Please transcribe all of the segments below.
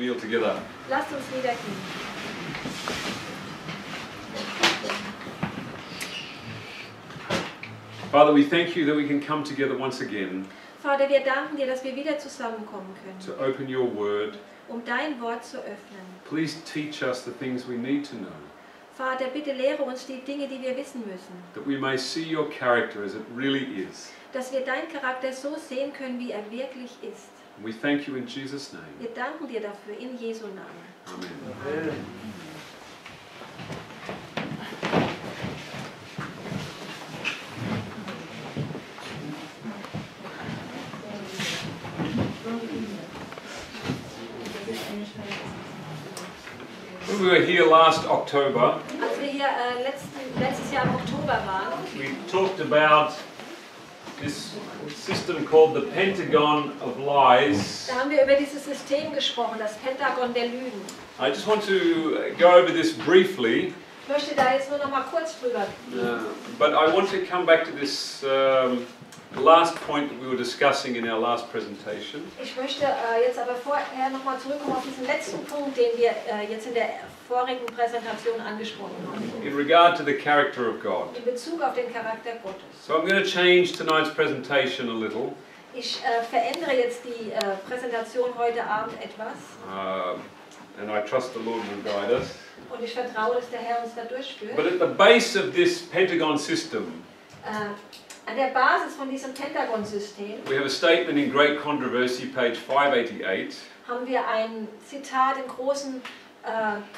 Kneel together? Lasst uns niederknien. Father, we thank you that we can come together once again Vater, wir danken dir, dass wir wieder zusammenkommen können, to open your word. um dein Wort zu öffnen. Please teach us the things we need to know, Vater, bitte lehre uns die Dinge, die wir wissen müssen, that we may see your character as it really is. dass wir deinen Charakter so sehen können, wie er wirklich ist. We thank you in Jesus' name. Wir danken dir dafür in Jesu Namen. Amen. When we were here last October, Als wir hier äh, uh, letzten, letztes Jahr im Oktober waren, we talked about this system called the Pentagon of Lies. da haben wir über dieses System gesprochen, das Pentagon der Lügen. I just want to go over this briefly, Ich möchte da jetzt nur noch mal kurz drüber uh, but I want to come back to this um, last point that we were discussing in our last presentation. Ich möchte äh, jetzt aber vorher nochmal zurückkommen auf diesen letzten Punkt, den wir äh, jetzt in der vorigen Präsentation angesprochen haben, in regard to the character of God. in Bezug auf den Charakter Gottes. So I'm going to change tonight's presentation a little, Ich äh, verändere jetzt die äh, Präsentation heute Abend etwas uh, and I trust the Lord will guide us. und ich vertraue, dass der Herr uns da durchführt. But at the base of this Pentagon system, Äh, an der Basis von diesem Pentagon-System we have a statement in Great Controversy, page 588. haben wir ein Zitat im großen äh,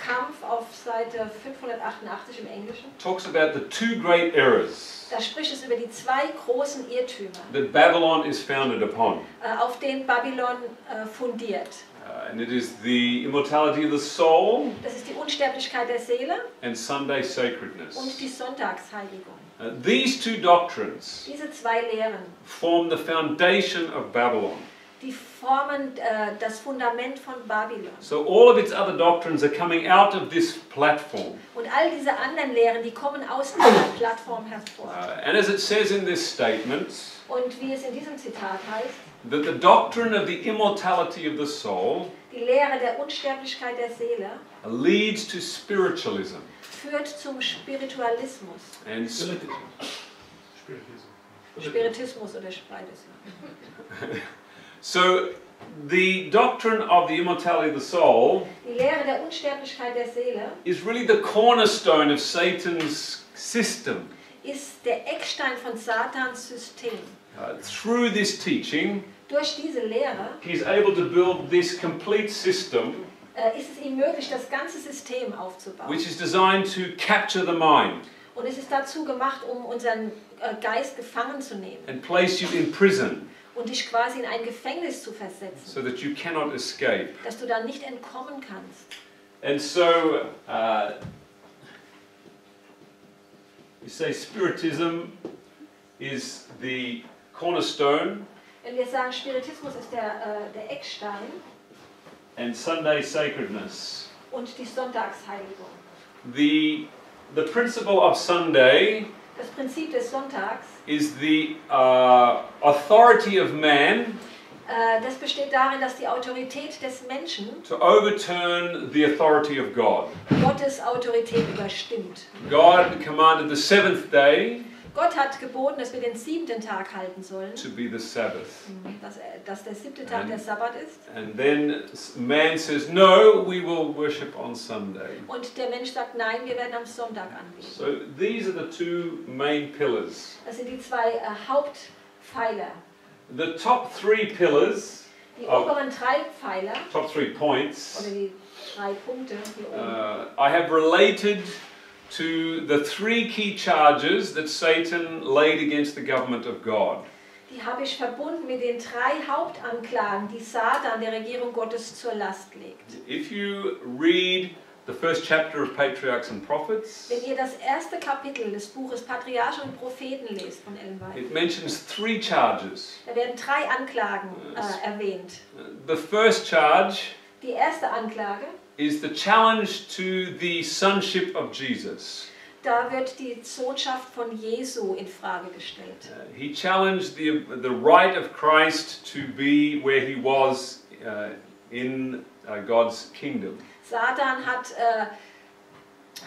Kampf auf Seite 588 im Englischen. Talks about the two great errors Da spricht es über die zwei großen Irrtümer, that Babylon is founded upon. äh, auf denen Babylon äh, fundiert. Uh, and it is the immortality of the soul Das ist die Unsterblichkeit der Seele and Sunday und sacredness. die Sonntagsheiligung. Uh, these two doctrines Diese zwei Lehren, form the foundation of Babylon. Die formen äh, das Fundament von Babylon. So all of its other doctrines are coming out of this platform. Und all diese anderen Lehren, die kommen aus dieser Plattform hervor. Uh, and as it says in this statement, Und wie es in diesem Zitat heißt, that the doctrine of the immortality of the soul die Lehre der Unsterblichkeit der Seele leads to spiritualism. führt zum Spiritualismus. And sp- Spiritismus oder beides. so the doctrine of the immortality of the soul Die Lehre der Unsterblichkeit der Seele is really the cornerstone of Satan's system. ist der Eckstein von Satans System. Uh, through this teaching, Durch diese Lehre he's able to build this complete system äh, ist es ihm möglich, das ganze System aufzubauen. which is designed to capture the mind Und es ist dazu gemacht, um unseren äh, Geist gefangen zu nehmen and place you in prison und dich quasi in ein Gefängnis zu versetzen, so that you cannot escape. dass du dann nicht entkommen kannst. And so, uh, we say Spiritism is the cornerstone, Wenn wir sagen, Spiritismus ist der, äh, der Eckstein and Sunday sacredness. und die Sonntagsheiligung. The, the principle of Sunday Das Prinzip des Sonntags, is the uh, authority of man äh, das besteht darin, dass die Autorität des Menschen to overturn the authority of God. Gottes Autorität überstimmt. God commanded the seventh day Gott hat geboten, dass wir den siebten Tag halten sollen, to be the Sabbath. dass, er- dass der siebte Tag der Sabbat ist. And then man says, No, we will worship on Sunday. Und der Mensch sagt, nein, wir werden am Sonntag anbeten. So these are the two main pillars. Das sind die zwei äh, Hauptpfeiler. The top three pillars, Die oberen drei Pfeiler, top three points, oder die drei Punkte hier oben, uh, I have related to the three key charges that Satan laid against the government of God. die habe ich verbunden mit den drei Hauptanklagen, die Satan der Regierung Gottes zur Last legt. If you read the first chapter of Patriarchs and Prophets, Wenn ihr das erste Kapitel des Buches Patriarchen und Propheten lest von Ellen White, it mentions three charges. da werden drei Anklagen äh, erwähnt. The first charge Die erste Anklage, is the challenge to the sonship of Jesus. da wird die Sohnschaft von Jesu in Frage gestellt. Uh, he challenged the, the right of Christ to be where he was uh, in uh, God's kingdom. Satan hat, äh,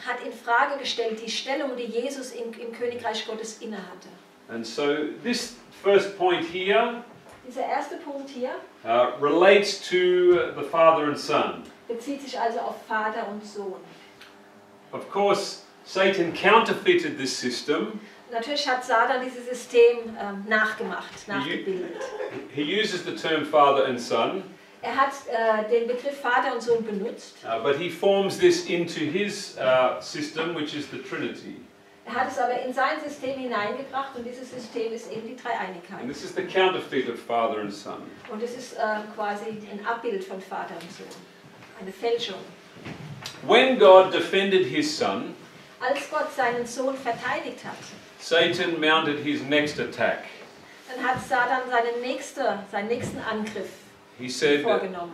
hat in Frage gestellt die Stellung, die Jesus im, im Königreich Gottes innehatte. And so this first point here Dieser erste Punkt hier uh, relates to the Father and Son. Bezieht sich also auf Vater und Sohn. Of course, Satan counterfeited this system. Natürlich hat Satan dieses System ähm, nachgemacht, nachgebildet. He uses the term Father and Son, Er hat äh, den Begriff Vater und Sohn benutzt. uh, but he forms this into his uh, system, which is the Trinity. Er hat es aber in sein System hineingebracht und dieses System ist eben die And Dreieinigkeit. this is the counterfeit of Father and Son. Und es ist äh, quasi ein Abbild von Vater und Sohn. Eine Fälschung. When God defended his Son, Als Gott seinen Sohn verteidigt hat, Satan mounted his next attack. dann hat Satan seinen, nächste, seinen nächsten Angriff He said, vorgenommen.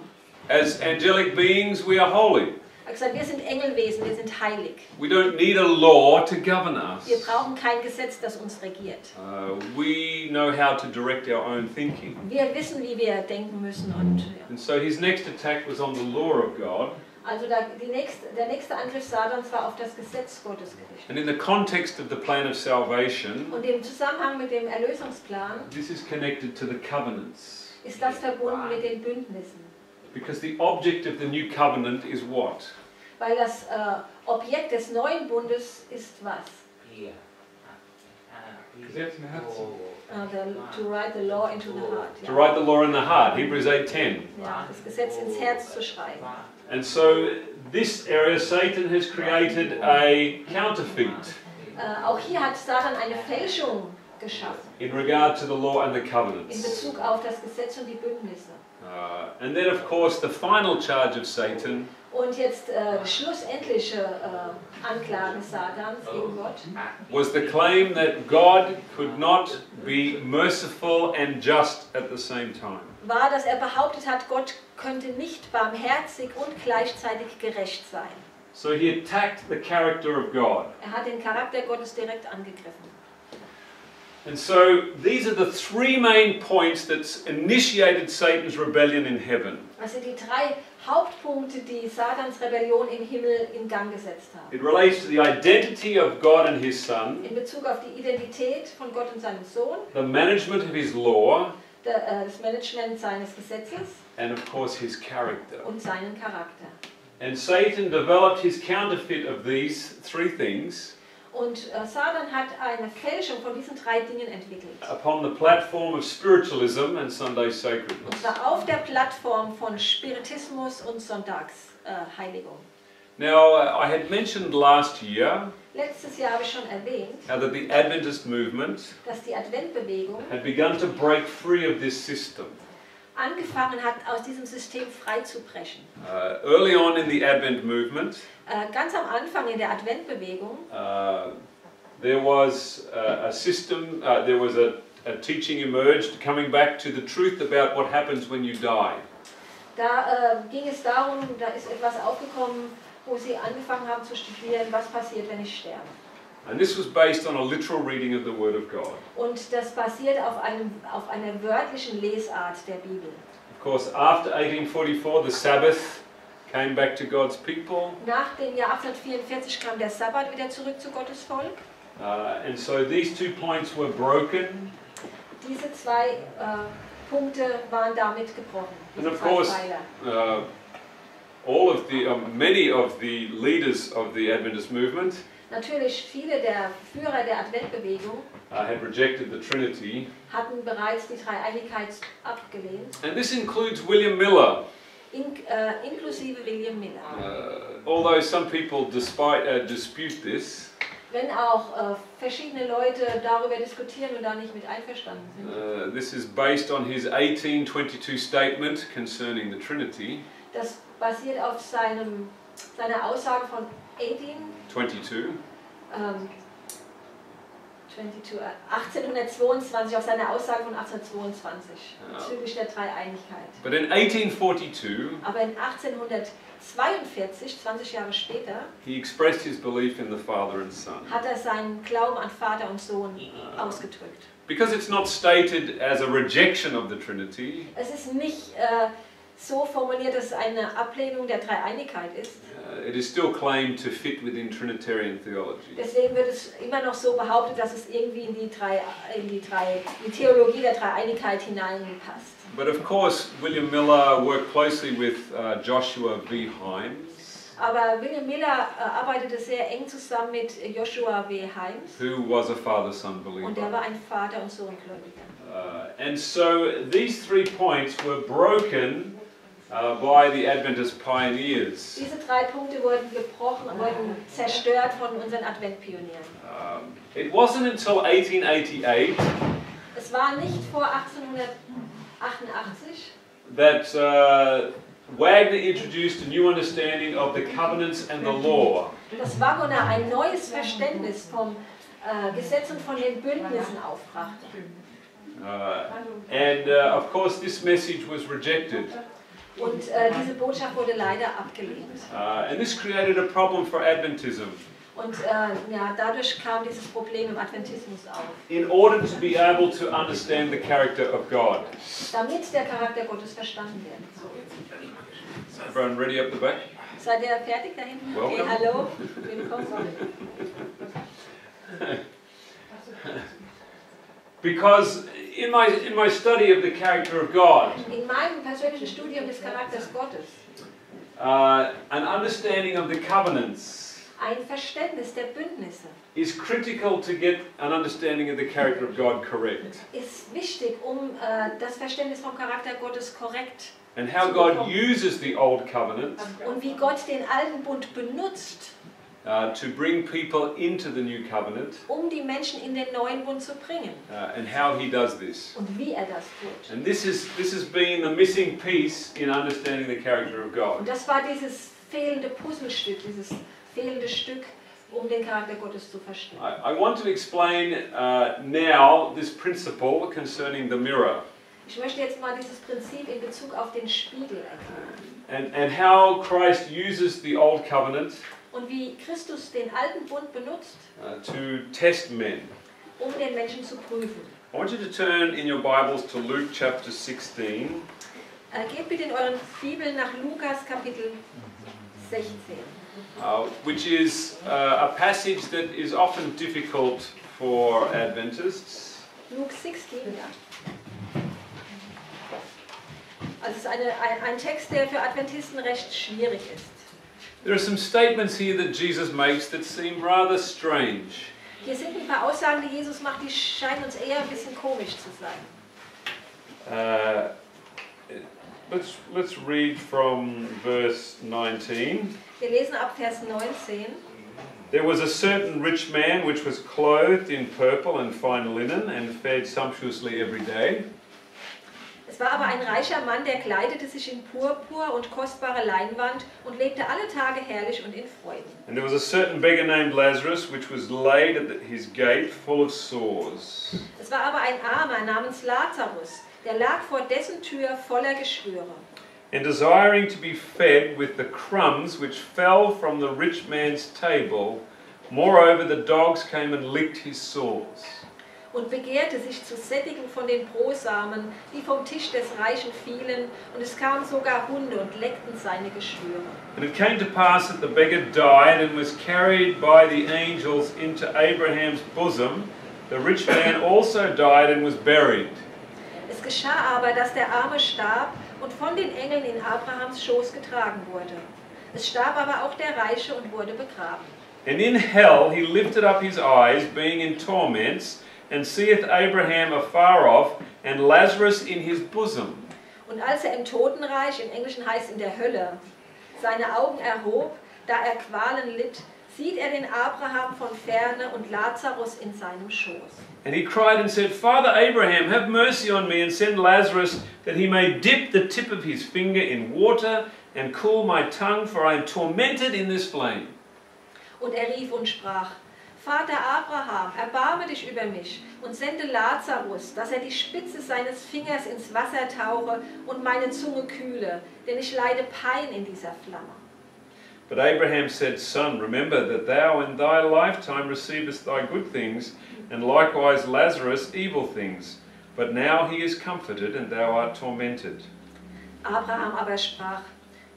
As angelic beings, we are holy. Er hat gesagt, wir sind Engelwesen, wir sind heilig. We don't need a law to govern us. Wir brauchen kein Gesetz, das uns regiert. Uh, we know how to direct our own thinking. Wir wissen, wie wir denken müssen. Und, ja. And so his next attack was on the law of God. Also da, nächste, der nächste Angriff Satans war auf das Gesetz Gottes gerichtet. And in the context of the plan of salvation, Und im Zusammenhang mit dem Erlösungsplan this is connected to the covenants. ist das verbunden mit den Bündnissen. Because the object of the new covenant is what? Weil das äh, Objekt des neuen Bundes ist was? Hier. Gesetz im Herzen. Uh, the, to write the law into the heart. To write the law in the heart, Hebrews 8:10. ja, das Gesetz ins Herz zu schreiben. And so this area Satan has created a counterfeit Äh, auch hier hat Satan eine Fälschung geschaffen in regard to the law and the covenants. in covenants. Bezug auf das Gesetz und die Bündnisse. Uh, and then of course the final charge of Satan Und jetzt äh, schlussendliche äh, Anklage Satans gegen Gott was the claim that God could not be merciful and just at the same time. war, dass er behauptet hat, Gott könnte nicht barmherzig und gleichzeitig gerecht sein. So he attacked the character of God. Er hat den Charakter Gottes direkt angegriffen. And so these are the three main points that initiated Satan's rebellion in heaven. Sind die drei Hauptpunkte, die Satans Rebellion im Himmel in Gang gesetzt haben. It relates to the identity of God and his Son, In Bezug auf die Identität von Gott und seinem Sohn, the management of his law, der, äh, das Management seines Gesetzes and of course his character. und seinen Charakter. And Satan developed his counterfeit of these three things Und äh, Satan hat eine Fälschung von diesen drei Dingen entwickelt. upon the platform of spiritualism and Sunday Und sacredness. zwar auf der Plattform von Spiritismus und Sonntagsheiligung. Äh. Now, I had mentioned last year Letztes Jahr habe ich schon erwähnt, how that the Adventist movement dass die Adventbewegung had begun to break free of this system. angefangen hat, aus diesem System freizubrechen. Uh, early on in the Advent movement, Äh, ganz am Anfang in der Adventbewegung uh, there was uh, a system, uh, there was a, a teaching emerged coming back to the truth about what happens when you die. Da äh, ging es darum, da ist etwas aufgekommen, wo sie angefangen haben zu studieren, was passiert, wenn ich sterbe. And this was based on a literal reading of the Word of God. Und das basiert auf, einem, auf einer wörtlichen Lesart der Bibel. Of course, after 1844, the Sabbath came back to God's people. Nach dem Jahr 1844 kam der Sabbat wieder zurück zu Gottes Volk. Uh, and so these two points were broken. Diese zwei äh, Punkte waren damit gebrochen. And of course, uh, all of the, um, many of the leaders of the Adventist movement Natürlich, viele der Führer der Adventbewegung uh, had rejected the Trinity. hatten bereits die Dreieinigkeit abgelehnt, And this includes William Miller. In, äh, inklusive William Miller. Uh, although some people despite, uh, dispute this, Wenn auch äh, verschiedene Leute darüber diskutieren und da nicht mit einverstanden sind. uh, this is based on his 1822 statement concerning the Trinity. Das basiert auf seinem, seiner Aussage von 18, 22. ähm, 22, äh, 1822, auf seine Aussage von 1822 Ja. bezüglich der Dreieinigkeit. But in 1842, Aber in 1842, 20 Jahre später, he expressed his belief in the Father and Son. hat er seinen Glauben an Vater und Sohn ausgedrückt. Because it's not stated as a rejection of the Trinity, Es ist nicht äh, so formuliert, dass es eine Ablehnung der Dreieinigkeit ist. Uh, it is still claimed to fit within Trinitarian theology. Deswegen wird es immer noch so behauptet, dass es irgendwie in die, drei, in die, drei, die Theologie der Dreieinigkeit hineinpasst. But of course, William Miller worked closely with uh, Joshua V. Himes, Aber William Miller äh, arbeitete sehr eng zusammen mit Joshua W. Himes who was a father-son und er believer. war ein Vater- und Sohngläubiger. Uh, and so these three points were broken uh, by the Adventist pioneers. Diese drei Punkte wurden gebrochen, wurden zerstört von unseren Adventpionieren. Um, it wasn't until 1888 Es war nicht vor 1888, that uh, Wagner introduced a new understanding of the covenants and the law. dass Wagner ein neues Verständnis vom äh, Gesetz und von den Bündnissen aufbrachte. Uh, and uh, of course, this message was rejected. Und äh, diese Botschaft wurde leider abgelehnt. Uh, and this created a problem for Adventism. Und äh, ja, dadurch kam dieses Problem im Adventismus auf. In order to be able to understand the character of God. Damit der Charakter Gottes verstanden werden soll. Everyone ready up the back? Seid ihr fertig da hinten? Okay, Welcome. hallo. Willkommen. Because in my, in my study of the character of God, In meinem persönlichen Studium des Charakters Gottes, uh, an understanding of the covenants ein Verständnis der Bündnisse is critical to get an understanding of the character of God correct. ist wichtig, um äh, das Verständnis vom Charakter Gottes korrekt And how God uses the old covenant und wie Gott den alten Bund benutzt, uh, to bring people into the new covenant um die Menschen in den neuen Bund zu bringen uh, and how he does this. und wie er das tut. And this is this has been the missing piece in understanding the character of Und God. das war dieses fehlende Puzzlestück, dieses fehlende Stück, um den Charakter Gottes zu verstehen. I, I want to explain uh, now this principle concerning the mirror Ich möchte jetzt mal dieses Prinzip in Bezug auf den Spiegel erklären and, and how Christ uses the old covenant und wie Christus den alten Bund benutzt, uh, to test men. um den Menschen zu prüfen. I want you to turn in your Bibles to Luke chapter 16. Äh, geht bitte in euren Bibeln nach Lukas Kapitel 16. uh, which is uh, a passage that is often difficult for Adventists. Luke 16, ja. Also es ist eine, ein, ein Text, der für Adventisten recht schwierig ist. There are some statements here that Jesus makes that seem rather strange. Hier sind ein paar Aussagen, die Jesus macht, die scheinen uns eher ein bisschen komisch zu sein. Uh, let's, let's read from verse 19. Wir lesen ab Vers 19. There was a certain rich man which was clothed in purple and fine linen and fed sumptuously every day. Es war aber ein reicher Mann, der kleidete sich in Purpur und kostbare Leinwand und lebte alle Tage herrlich und in Freuden. And there was a certain beggar named Lazarus which was laid at his gate full of sores. Es war aber ein Armer namens Lazarus, der lag vor dessen Tür voller Geschwüre. and desiring to be fed with the crumbs which fell from the rich man's table. Moreover, the dogs came and licked his sores. Und begehrte sich zu sättigen von den Brosamen, die vom Tisch des Reichen fielen, und es kamen sogar Hunde und leckten seine Geschwüre. And it came to pass that the beggar died and was carried by the angels into Abraham's bosom. The rich man also died and was buried. Es geschah aber, dass der Arme starb und von den Engeln in Abrahams Schoß getragen wurde. Es starb aber auch der Reiche und wurde begraben. And in hell he lifted up his eyes, being in torments, and seeth Abraham afar off, and Lazarus in his bosom. Und als er im Totenreich, im Englischen heißt in der Hölle, seine Augen erhob, da er Qualen litt, sieht er den Abraham von ferne und Lazarus in seinem Schoß. And he cried and said, Father Abraham, have mercy on me, and send Lazarus that he may dip the tip of his finger in water and cool my tongue, for I am tormented in this flame. Und er rief und sprach, Vater Abraham, erbarme dich über mich und sende Lazarus, dass er die Spitze seines Fingers ins Wasser tauche und meine Zunge kühle, denn ich leide Pein in dieser Flamme. But Abraham said, Son, remember that thou in thy lifetime receivest thy good things, and likewise Lazarus evil things. But now he is comforted, and thou art tormented. Abraham aber sprach,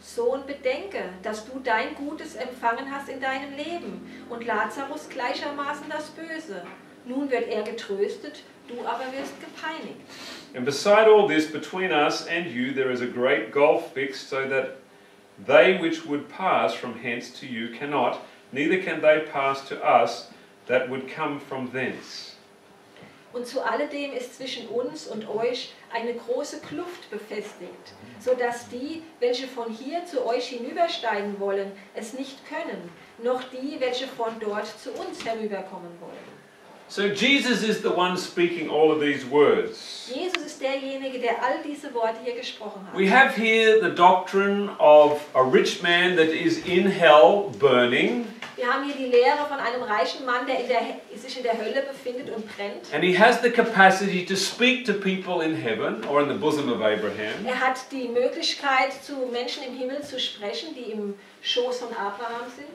Sohn, bedenke, dass du dein Gutes empfangen hast in deinem Leben und Lazarus gleichermaßen das Böse. Nun wird er getröstet, du aber wirst gepeinigt. And beside all this, between us and you, there is a great gulf fixed, so that they which would pass from hence to you cannot, neither can they pass to us that would come from thence. Und zu alledem ist zwischen uns und euch eine große Kluft befestigt, so dass die, welche von hier zu euch hinübersteigen wollen, es nicht können, noch die, welche von dort zu uns herüberkommen wollen. So Jesus is the one speaking all of these words. Jesus ist derjenige, der all diese Worte hier gesprochen hat. We have here the doctrine of a rich man that is in hell burning, Wir haben hier die Lehre von einem reichen Mann, der, in der sich in der Hölle befindet und brennt. and he has the capacity to speak to people in heaven or in the bosom of Abraham. Er hat die Möglichkeit, zu Menschen im Himmel zu sprechen, die im Schoß von Abraham sind.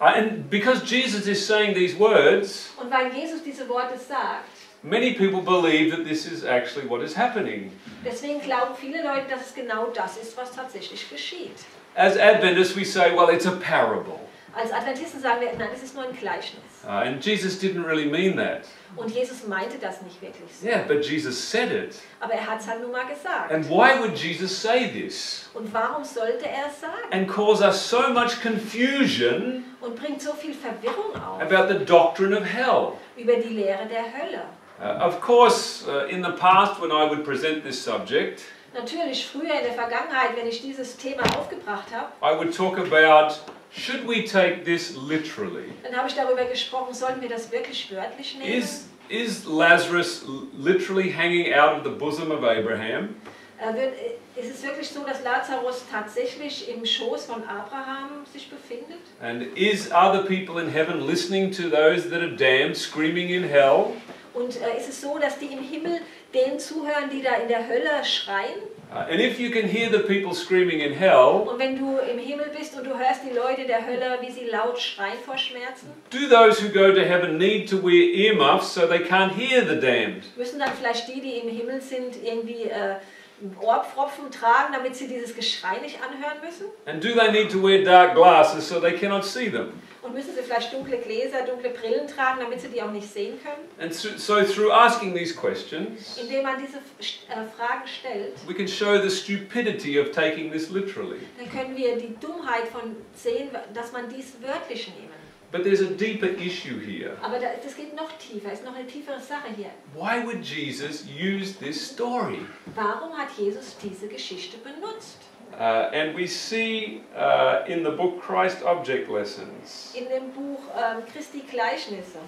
Uh, and because Jesus is saying these words, Und weil Jesus diese Worte sagt, many people believe that this is actually what is happening. deswegen glauben viele Leute, dass es genau das ist, was tatsächlich geschieht. As Adventists, we say, well, it's a parable. Als Adventisten sagen wir, nein, es ist nur ein Gleichnis. Uh, and Jesus didn't really mean that. Und Jesus meinte das nicht wirklich so. Yeah, but Jesus said it. Aber er hat es halt nun mal gesagt. And why would Jesus say this? Und warum sollte er es sagen? And cause us so much confusion Und bringt so viel Verwirrung auf about the doctrine of hell. über die Lehre der Hölle. Uh, of course, uh, in the past, when I would present this subject, Natürlich, früher in der Vergangenheit, wenn ich dieses Thema aufgebracht habe, I would talk about should we take this literally? dann habe ich darüber gesprochen, sollten wir das wirklich wörtlich nehmen? Is, is Lazarus literally hanging out of the bosom of Abraham? Äh, äh, ist es wirklich so, dass Lazarus tatsächlich im Schoß von Abraham sich befindet? And is the people in heaven listening to those that are damned, screaming in hell? Und äh, ist es so, dass die im Himmel denen zuhören, die da in der Hölle schreien? Uh, and if you can hear the people screaming in hell, Und wenn du im Himmel bist und du hörst die Leute der Hölle, wie sie laut schreien vor Schmerzen, do those who go to heaven need to wear earmuffs so they can't hear the damned? müssen dann vielleicht die, die im Himmel sind, irgendwie äh, Ohrpfropfen tragen, damit sie dieses Geschrei nicht anhören müssen? And do they need to wear dark glasses so they cannot see them? Und müssen sie vielleicht dunkle Gläser, dunkle Brillen tragen, damit sie die auch nicht sehen können? And so, so through asking these questions, Indem man diese äh, Fragen stellt, we can show the stupidity of taking this literally. dann können wir die Dummheit von sehen, dass man dies wörtlich nehmen. But there's a deeper issue here. Aber da, das geht noch tiefer, ist noch eine tiefere Sache hier. Why would Jesus use this story? Warum hat Jesus diese Geschichte benutzt? Uh, and we see uh, in the book Christ Object Lessons, In dem Buch ähm, Christi Gleichnisse,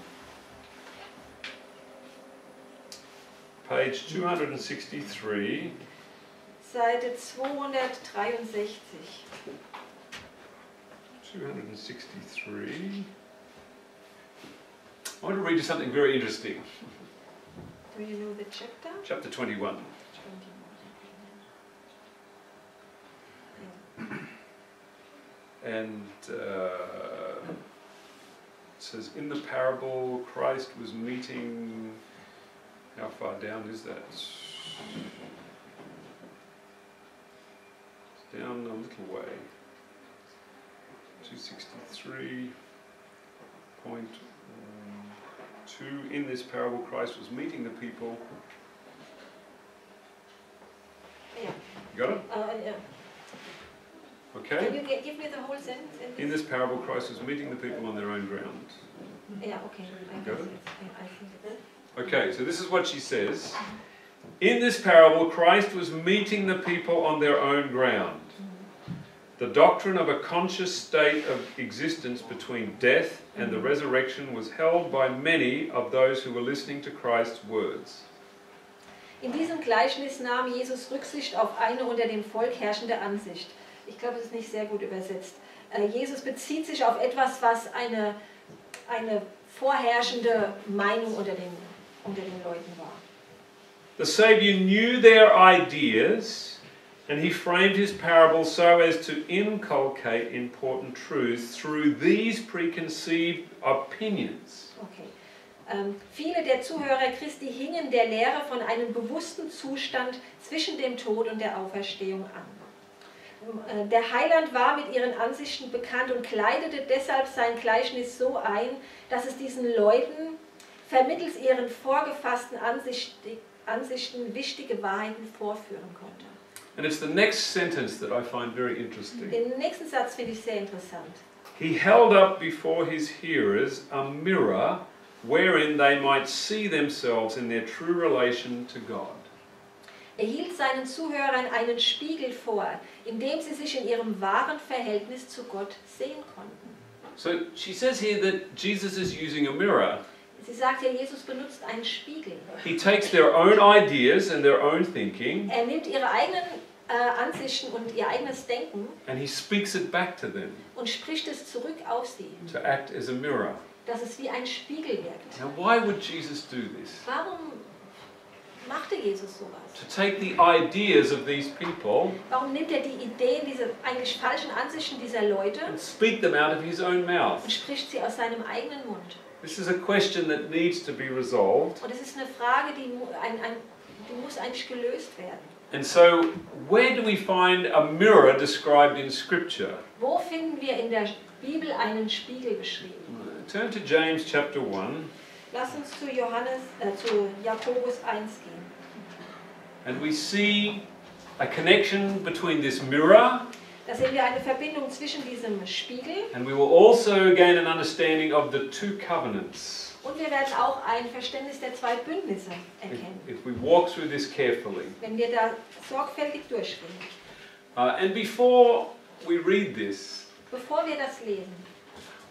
page 263. Seite 263. 263. I want to read you something very interesting. Do you know the chapter? Chapter 21. And uh, it says, In the parable, Christ was meeting. How far down is that? It's down a little way. 263.2. In this parable, Christ was meeting the people. Yeah. You got it? Uh, yeah. Okay. Can you gi- give me the whole sentence? In this parable, Christ was meeting the people on their own ground. Yeah, okay. I Got it? I. Okay, so this is what she says. In this parable, Christ was meeting the people on their own ground. The doctrine of a conscious state of existence between death and the mm-hmm. resurrection was held by many of those who were listening to Christ's words. In diesem Gleichnis nahm Jesus Rücksicht auf eine unter dem Volk herrschende Ansicht. Ich glaube, es ist nicht sehr gut übersetzt. Äh, Jesus bezieht sich auf etwas, was eine, eine vorherrschende Meinung unter den, unter den Leuten war. The Saviour knew their ideas and he framed his parable so as to inculcate important truths through these preconceived opinions. Okay. Ähm, viele der Zuhörer Christi hingen der Lehre von einem bewussten Zustand zwischen dem Tod und der Auferstehung an. Äh, Der Heiland war mit ihren Ansichten bekannt und kleidete deshalb sein Gleichnis so ein, dass es diesen Leuten vermittels ihren vorgefassten Ansichten, Ansichten wichtige Wahrheiten vorführen konnte. And it's the next sentence that I find very interesting. Den nächsten Satz finde ich sehr interessant. He held up before his hearers a mirror wherein they might see themselves in their true relation to God. Er hielt seinen Zuhörern einen Spiegel vor, in dem sie sich in ihrem wahren Verhältnis zu Gott sehen konnten. So she says here that Jesus is using a mirror. Sie sagt ja, Jesus benutzt einen Spiegel. He takes their own ideas and their own thinking Er nimmt ihre eigenen äh, Ansichten und ihr eigenes Denken and he speaks it back to them und spricht es zurück auf sie, to act as a mirror. dass es wie ein Spiegel wirkt. Now, why would Jesus do this? Warum machte Jesus sowas? To take the ideas of these people Warum nimmt er die Ideen, diese eigentlich falschen Ansichten dieser Leute and speak them out of his own mouth? und spricht sie aus seinem eigenen Mund? This is a question that needs to be resolved. Und es ist eine Frage, die, ein, ein, die muss eigentlich gelöst werden. And so, where do we find a mirror described in Scripture? Wo finden wir in der Bibel einen Spiegel beschrieben? Turn to James chapter 1. Lass uns zu Johannes, äh, zu Jakobus 1 gehen. And we see a connection between this mirror, Da sehen wir eine Verbindung zwischen diesem Spiegel and we will also gain an understanding of the two covenants. und wir werden auch ein Verständnis der zwei Bündnisse If, erkennen, if we walk through this carefully. wenn wir da sorgfältig durchgehen. Uh, and before we read this, Bevor wir das lesen,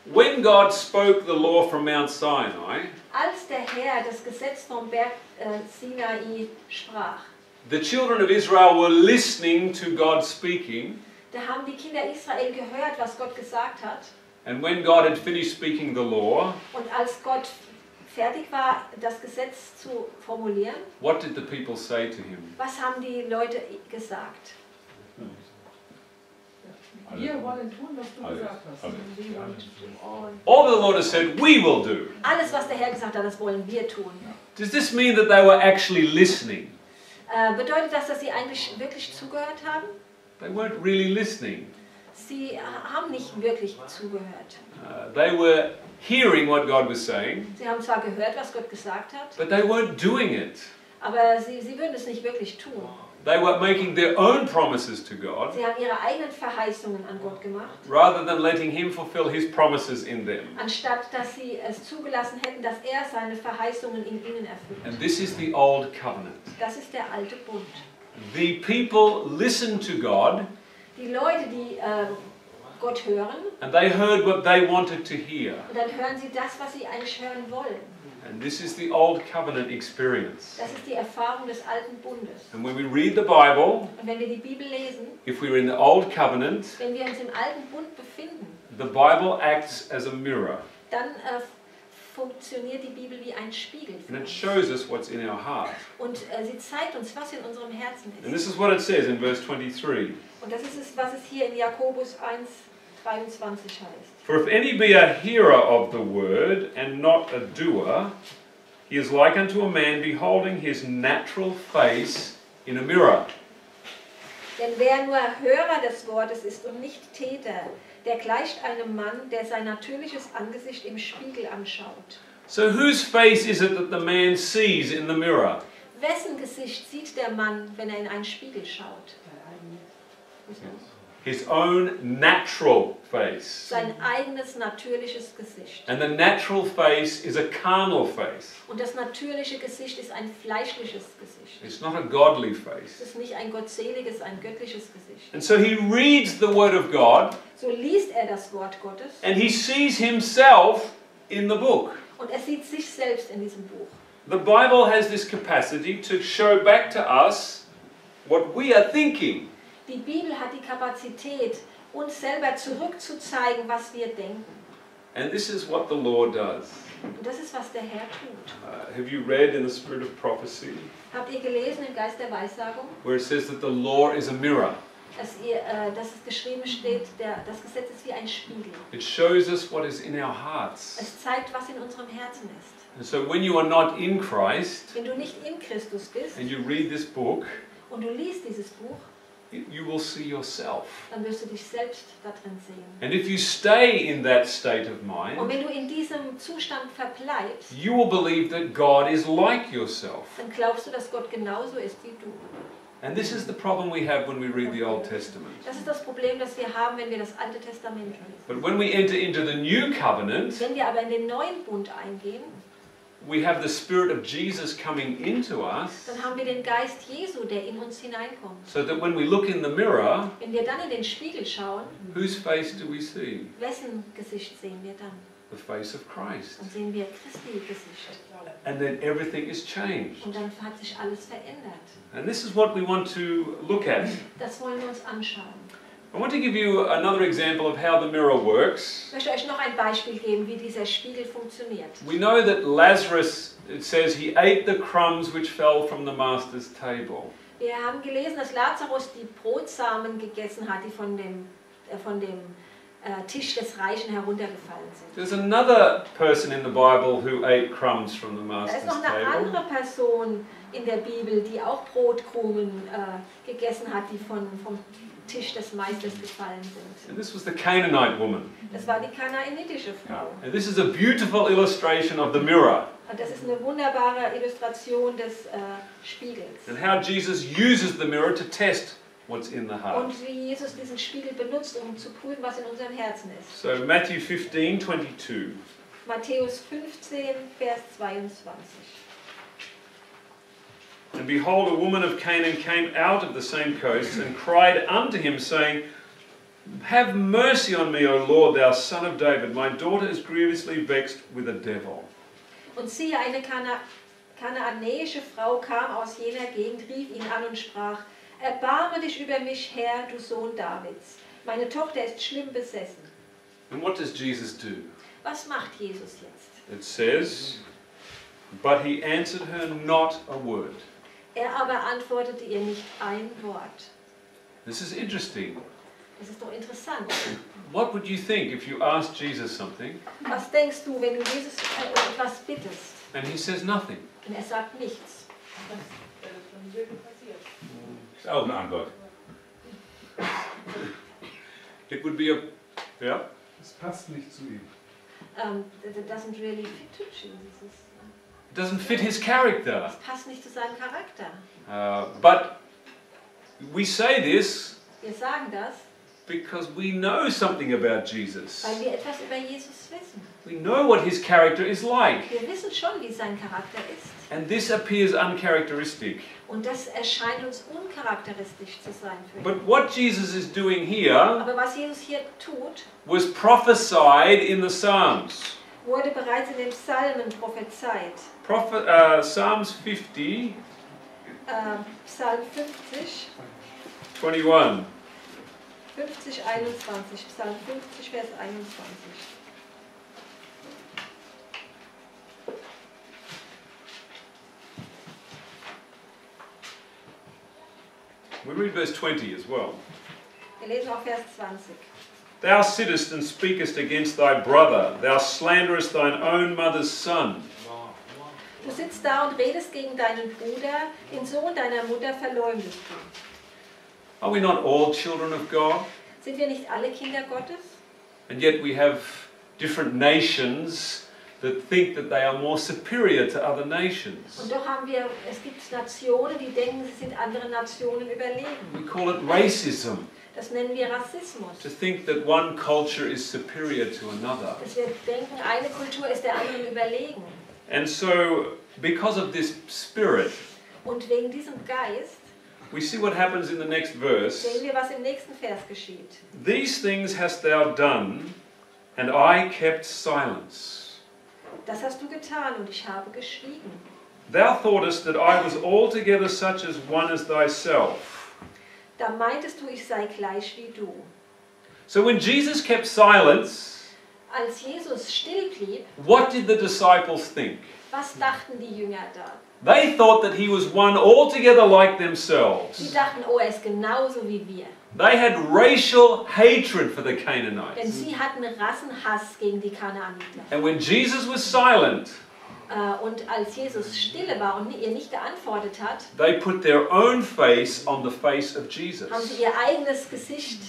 when God spoke the law from Mount Sinai, als der Herr das Gesetz vom Berg äh, Sinai sprach, the children of Israel were listening to God speaking. da haben die Kinder Israel gehört, was Gott gesagt hat. And when God had finished speaking the law, Und als Gott fertig war, das Gesetz zu formulieren, what did the people say to him? was haben die Leute gesagt? Wir wollen tun, was du gesagt hast. alles. Wir wollen tun. All the Lord has said, we will do. Alles, was der Herr gesagt hat, das wollen wir tun. Does this mean that they were actually listening? Äh, bedeutet das, dass sie eigentlich wirklich zugehört haben? They weren't really listening. Sie haben nicht wirklich zugehört. Uh, they were hearing what God was saying, Sie haben zwar gehört, was Gott gesagt hat, but they weren't doing it. aber sie, sie würden es nicht wirklich tun. They were making their own promises to God Sie haben ihre eigenen Verheißungen an Gott gemacht, rather than letting Him fulfill His promises in them. anstatt dass sie es zugelassen hätten, dass er seine Verheißungen in ihnen erfüllt. And this is the old covenant. Das ist der alte Bund. The people listened to God Die Leute, die äh, Gott hören, and they heard what they wanted to hear. und dann hören sie das, was sie eigentlich hören wollen. And this is the old covenant experience. Das ist die Erfahrung des alten Bundes. And when we read the Bible, Und wenn wir die Bibel lesen, if we're in the old covenant, wenn wir uns im alten Bund befinden, the Bible acts as a mirror dann äh, funktioniert die Bibel wie ein Spiegel. für and it shows us what's in our heart. Und äh, sie zeigt uns, was in unserem Herzen And this is what it says in verse 23 Und das ist es, was es hier in Jakobus 1, 23 heißt. For if any be a hearer of the word and not a doer, he is like unto a man beholding his natural face in a mirror. Denn wer nur Hörer des Wortes ist und nicht Täter, der gleicht einem Mann, der sein natürliches Angesicht im Spiegel anschaut. So, whose face is it that the man sees in the mirror? Wessen Gesicht sieht der Mann, wenn er in einen Spiegel schaut? His own natural face. Sein eigenes natürliches Gesicht. And the natural face is a carnal face, Und das natürliche Gesicht ist ein fleischliches Gesicht. it's not a godly face. Es ist nicht ein gottseliges, ein göttliches Gesicht. And so he reads the Word of God So liest er das Wort Gottes and he sees himself in the book. und er sieht sich selbst in diesem Buch. The Bible has this capacity to show back to us what we are thinking. Die Bibel hat die Kapazität, uns selber zurückzuzeigen, was wir denken. And this is what the Lord does. Und das ist, was der Herr tut. Uh, have you read in the Spirit of Prophecy Habt ihr gelesen im Geist der Weissagung, where it says that the law is a mirror? dass, ihr, äh, dass es geschrieben steht, der, das Gesetz ist wie ein Spiegel. It shows us what is in our hearts. Es zeigt, was in unserem Herzen ist. And so when you are not in Christ Wenn du nicht in Christus bist and you read this book, und du liest dieses Buch, you- will see yourself. dann wirst du dich selbst da drin sehen. And if you stay in that state of Und mind, wenn du in diesem Zustand verbleibst, you will believe that God is like yourself. dann glaubst du, dass Gott genauso ist wie du. And this is the problem we have when we read the Old Testament. Das ist das Problem, das wir haben, wenn wir das Alte Testament lesen. But when we enter into the new covenant, Wenn wir aber in den neuen Bund eingehen, we have the Spirit of Jesus coming into us, dann haben wir den Geist Jesu, der in uns hineinkommt. so that when we look in the mirror, Wenn wir dann in den Spiegel schauen, whose face do we see? wessen Gesicht sehen wir dann? The face of Christ. Dann sehen wir Christi Gesicht. And then everything is changed. Und dann hat sich alles verändert. And this is what we want to look at. Das wollen wir uns anschauen. I want to give you another example of how the mirror works. Ich möchte euch noch ein Beispiel geben, wie dieser Spiegel funktioniert. We know that Lazarus, it says, he ate the crumbs which fell from the master's table. Wir haben gelesen, dass Lazarus die Brotsamen gegessen hat, die von dem, äh, von dem äh, Tisch des Reichen heruntergefallen sind. There's another person in the Bible who ate crumbs from the Da ist master's noch eine table. andere Person in der Bibel, die auch Brotkrumen äh, gegessen hat, die von, vom Tisch des Meisters gefallen sind. And this was the Canaanite woman. Das war die kanaanitische Frau. And this is a beautiful illustration of the mirror Und das ist eine wunderbare Illustration des äh, Spiegels. and how Jesus uses the mirror to test what's in the heart. Und wie Jesus diesen Spiegel benutzt, um zu prüfen, was in unserem Herzen ist. So, Matthew 15 22. Matthäus 15, Vers 22. And behold, a woman of Canaan came out of the same coast and cried unto him, saying, Have mercy on me, O Lord, thou son of David. My daughter is grievously vexed with a devil. Und siehe, eine Kana kanaanäische Frau kam aus jener Gegend, rief ihn an und sprach, Erbarme dich über mich, Herr, du Sohn Davids. Meine Tochter ist schlimm besessen. And what does Jesus do? Was macht Jesus jetzt? It says, But he answered her not a word. Er aber antwortete ihr nicht ein Wort. This is interesting. Das ist doch interessant. What would you think if you asked Jesus something Was denkst du, wenn du Jesus äh, um etwas bittest and he says nothing? und er sagt nichts? Das. Ist auch eine Antwort. It would be a. Yeah? Es passt nicht zu ihm. Um, that doesn't really fit to Jesus. Doesn't fit his character. Das passt nicht zu seinem Charakter. Uh, but we say this Wir sagen das, because we know something about Jesus. weil wir etwas über Jesus wissen. We know what his character is like. Wir wissen schon, wie sein Charakter ist. And this appears uncharacteristic. Und das erscheint uns uncharakteristisch zu sein für ihn. But what Jesus is doing here Aber was Jesus hier tut, was prophesied in the Psalms. Wurde bereits in den Psalmen prophezeit. Prophet, uh, Psalms 50, Äh, Psalm 50, 21. 50, 21. Psalm 50, Vers 21. We read verse 20 as well. Wir lesen auch Vers 20. Thou sittest and speakest against thy brother, thou slanderest thine own mother's son. Du sitzt da und redest gegen deinen Bruder, den Sohn deiner Mutter verleumdest du. Are we not all children of God? Sind wir nicht alle Kinder Gottes? And yet we have different nations that think that they are more superior to other nations. Und doch haben wir, es gibt Nationen, die denken, sie sind anderen Nationen überlegen. We call it racism, Das nennen wir Rassismus. to think that one culture is superior to another. Dass wir denken, eine Kultur ist der anderen überlegen. And so, because of this spirit, Und wegen diesem Geist we see what happens in the next verse. sehen wir, was im nächsten Vers geschieht. These things hast thou done, and I kept silence. Das hast du getan und ich habe geschwiegen. Thou thoughtest that I was altogether such as one as thyself. Da meintest du, ich sei gleich wie du. So when Jesus kept silence, Als Jesus still blieb, what did the disciples think? was dachten die Jünger da? They thought that he was one altogether like Sie themselves. dachten, oh, er ist genauso wie wir. They had racial hatred for the Denn Canaanites. sie hatten Rassenhass gegen die Kanaaniter. And when Jesus was silent, Äh, Und als Jesus stille war und ihr nicht geantwortet hat, they put their own face on the face of haben Jesus. sie ihr eigenes Gesicht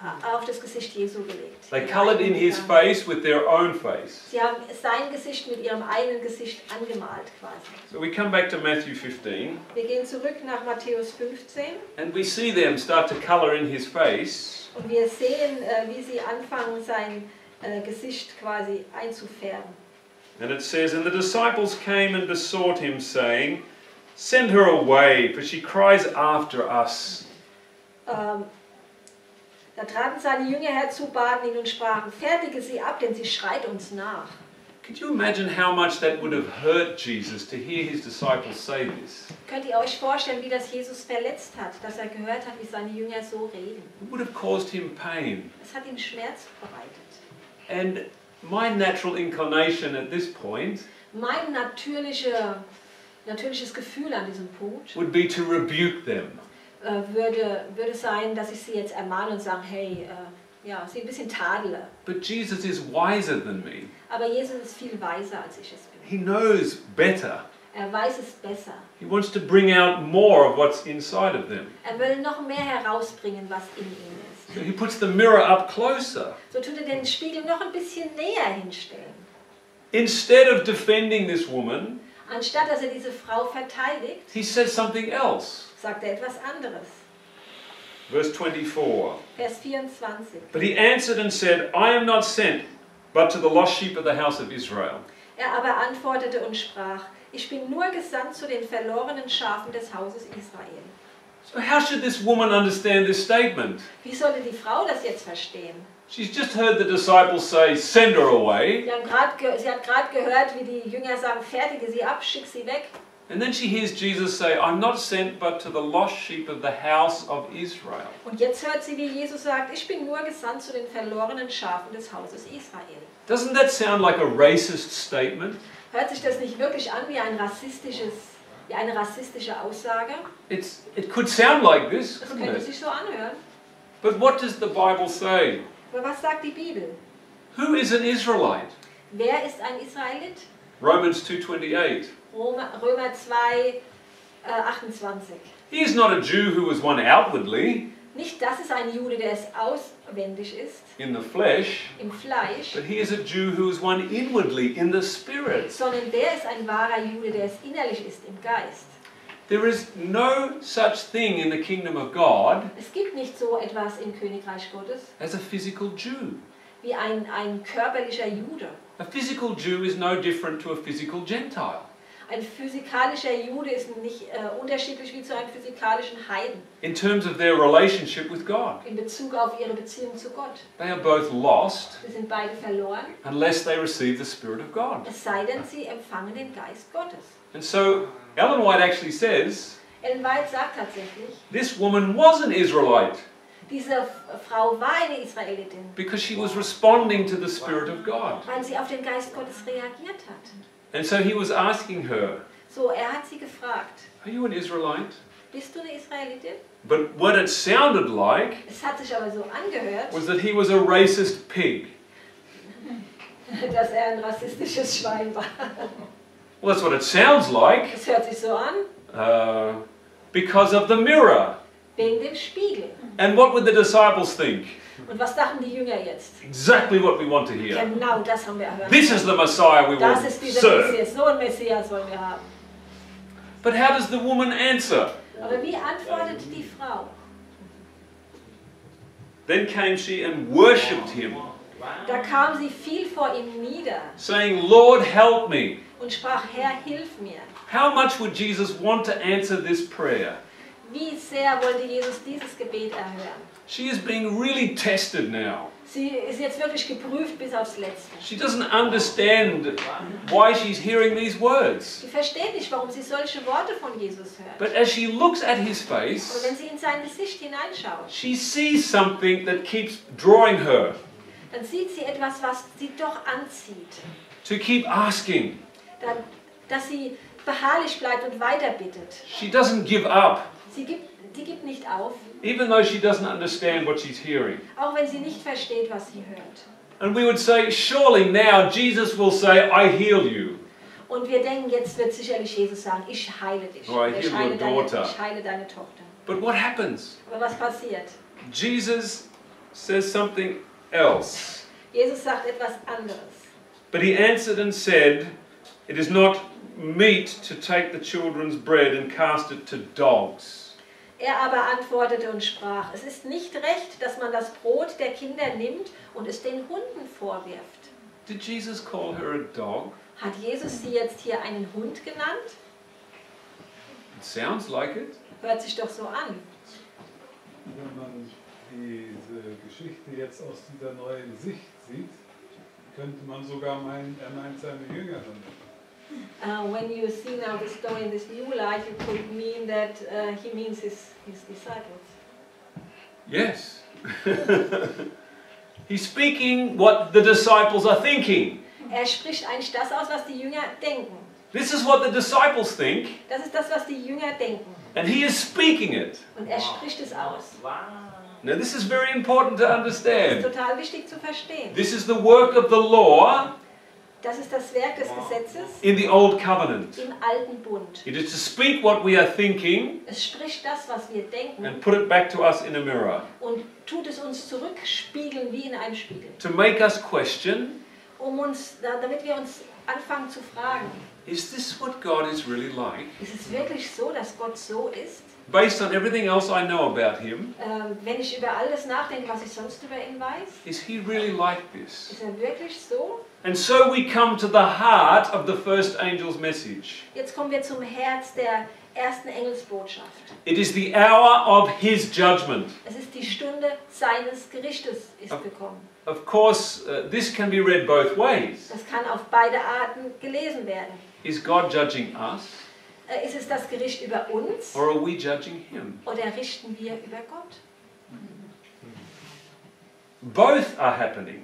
äh, auf das Gesicht Jesu gelegt. They colored in his face with their own face. Sie haben sein Gesicht mit ihrem eigenen Gesicht angemalt quasi. So we come back to Matthew 15, Wir gehen zurück nach Matthäus 15 and we see them start to color in his face. und wir sehen, äh, wie sie anfangen, sein Gesicht quasi einzufärben. And it says, And the disciples came and besought him, saying, Send her away, for she cries after us. Ähm, da traten seine Jünger herzu, baten ihn und sprachen, fertige sie ab, denn sie schreit uns nach. Could you imagine how much that would have hurt Jesus to hear his disciples say this? Könnt ihr euch vorstellen, wie das Jesus verletzt hat, dass er gehört hat, wie seine Jünger so reden? It would have caused him pain. Es hat ihm Schmerz bereitet. And my natural inclination at this point Mein natürliche, natürliches Gefühl an diesem Punkt would be to rebuke them. äh, würde, würde sein, dass ich sie jetzt ermahne und sage, hey, äh, ja, sie ein bisschen tadele. But Jesus is wiser than me. Aber Jesus ist viel weiser, als ich es bin. He knows better. Er weiß es besser. He wants to bring out more of what's inside of them. Er will noch mehr herausbringen, was in ist. So he puts the mirror up closer. So tut er den Spiegel noch ein bisschen näher hinstellen. Instead of defending this woman, Anstatt dass er diese Frau verteidigt, he says something else. sagt er etwas anderes. Verse 24. Vers 24. But he answered and said, I am not sent but to the lost sheep of the house of Israel. Er aber antwortete und sprach, ich bin nur gesandt zu den verlorenen Schafen des Hauses Israel. So, how should this woman understand this statement? Wie sollte die Frau das jetzt verstehen? She's just heard the disciples say, Send her away. Sie, haben grad ge sie hat gerade gehört, wie die Jünger sagen, fertige sie ab, schick sie weg. And then she hears Jesus say, I'm not sent but to the lost sheep of the house of Israel. Und jetzt hört sie, wie Jesus sagt, ich bin nur gesandt zu den verlorenen Schafen des Hauses Israel. Doesn't that sound like a racist statement? Hört sich das nicht wirklich an wie, ein rassistisches, eine rassistische Aussage? It's, it could sound like this, Das könnte it? sich so anhören. But what does the Bible say? Aber was sagt die Bibel? Who is an Israelite? Wer ist ein Israelit? Romans 2.28. Römer, Römer 2, äh, 28. He is not a Jew who was one outwardly, Nicht das ist ein Jude, der es ist, in the flesh, im Fleisch, but he is a Jew who is one inwardly, in the spirit. sondern der ist ein wahrer Jude, der es innerlich ist, im Geist. There is no such thing in the kingdom of God Es gibt nicht so etwas im Königreich Gottes as a physical Jew. wie ein, ein körperlicher Jude. A physical Jew is no different to a physical Gentile. Ein physikalischer Jude ist nicht äh, unterschiedlich wie zu einem physikalischen Heiden in terms of their relationship with God. in Bezug auf ihre Beziehung zu Gott. They are both lost Sie sind beide verloren, unless they receive the Spirit of God. es sei denn, sie empfangen den Geist Gottes. And so Ellen White actually says Ellen White sagt tatsächlich, this woman was an Israelite diese Frau war eine Israelitin, because she was responding to the Spirit of God. weil sie auf den Geist Gottes reagiert hat. And so he was asking her, So, er hat sie gefragt, Are you an Israelite? bist du eine Israelitin? But what it sounded like Es hat sich aber so angehört, was that he was a racist pig. dass er ein rassistisches Schwein war. Well, that's what it sounds like Es hört sich so an, uh, because of the mirror. wegen dem Spiegel. And what would the disciples think? Und was dachten die Jünger jetzt? Exactly what we want to hear. Genau das haben wir erhört. This is the Messiah we Das will ist dieser serve. Messias, so ein Messias wollen wir haben. But how does the woman answer? Aber wie antwortet die Frau? Then came she and worshipped him, Da kam sie viel vor ihm nieder saying, Lord, help me. und sprach, Herr, hilf mir. How much would Jesus want to answer this prayer? Wie sehr wollte Jesus dieses Gebet erhören? She is being really tested now. Sie ist jetzt wirklich geprüft bis aufs Letzte. She doesn't understand why she's hearing these words. Sie versteht nicht, warum sie solche Worte von Jesus hört. But as she looks at his Aber face, wenn sie in sein Gesicht hineinschaut, she sees something that keeps drawing her dann sieht sie etwas, was sie doch anzieht. to keep asking. Dann, dass sie beharrlich bleibt und. She doesn't give up. Sie gibt die gibt nicht auf, even though she doesn't understand what she's hearing. auch wenn sie nicht versteht, was sie hört. And we would say, surely now Jesus will say, I heal you. Und wir denken, jetzt wird sicherlich Jesus sagen, ich heile dich. Oh, I Oder ich, heal heile your deine, daughter. ich heile deine Tochter. But what happens? Aber was passiert? Jesus says something else. Jesus sagt etwas anderes. But he answered and said, It is not meet to take the children's bread and cast it to dogs. Er aber antwortete und sprach, es ist nicht recht, dass man das Brot der Kinder nimmt und es den Hunden vorwirft. Did Jesus call her a dog? Hat Jesus sie jetzt hier einen Hund genannt? It sounds like it. Hört sich doch so an. Wenn man diese Geschichte jetzt aus dieser neuen Sicht sieht, könnte man sogar meinen, er meint seine Jünger damit. Uh, when you see now the story in this new light, you could mean that uh, he means his, his disciples. Yes. He's speaking what the disciples are thinking. Er spricht eigentlich das aus, was die Jünger denken. This is what the disciples think, Das ist das, was die Jünger denken. and he is speaking it. Und er spricht es aus. Now, this is very important to Das ist understand. total wichtig zu verstehen. This is the work of the law Das ist das Werk des Gesetzes in the Old Covenant. im alten Bund. It is to speak what we are thinking Es spricht das, was wir denken and put it back to us in a mirror. und tut es uns zurückspiegeln wie in einem Spiegel. To make us question Um uns, da- damit wir uns anfangen zu fragen, is this what God is really like? ist es wirklich so, dass Gott so ist? Based on everything else I know about Him, Ähm, wenn ich über alles nachdenke, was ich sonst über ihn weiß, is He really like this? ist er wirklich so? And so we come to the heart of the first angel's message. Jetzt kommen wir zum Herz der ersten Engelsbotschaft. It is the hour of His judgment. Es ist die Stunde seines Gerichtes ist gekommen. Of course, uh, this can be read both ways. Das kann auf beide Arten gelesen werden. Is God judging us, Äh, ist es das Gericht über uns or are we judging Him? oder richten wir über Gott? Both are happening.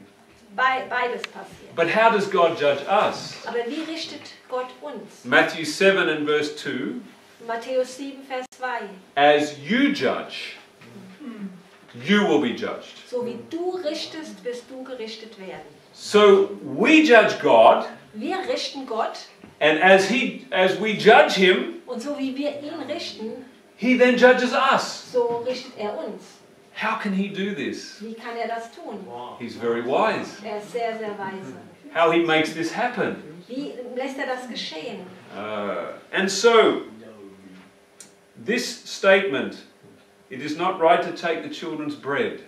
Be beides passiert. But how does God judge us? Aber wie richtet Gott uns? Matthew 7 and verse 2 Matthäus 7, Vers 2. As you judge, you will be judged. So wie du richtest, wirst du gerichtet werden. So we judge God, Wir richten Gott and as he as we judge him, und so wie wir ihn richten, he then judges us. so richtet er uns. How can he do this? Wie kann er das tun? He's very wise. Er ist sehr, sehr weise. How he makes this happen. Wie lässt er das geschehen? Uh, and so this statement, it is not right to take the children's bread.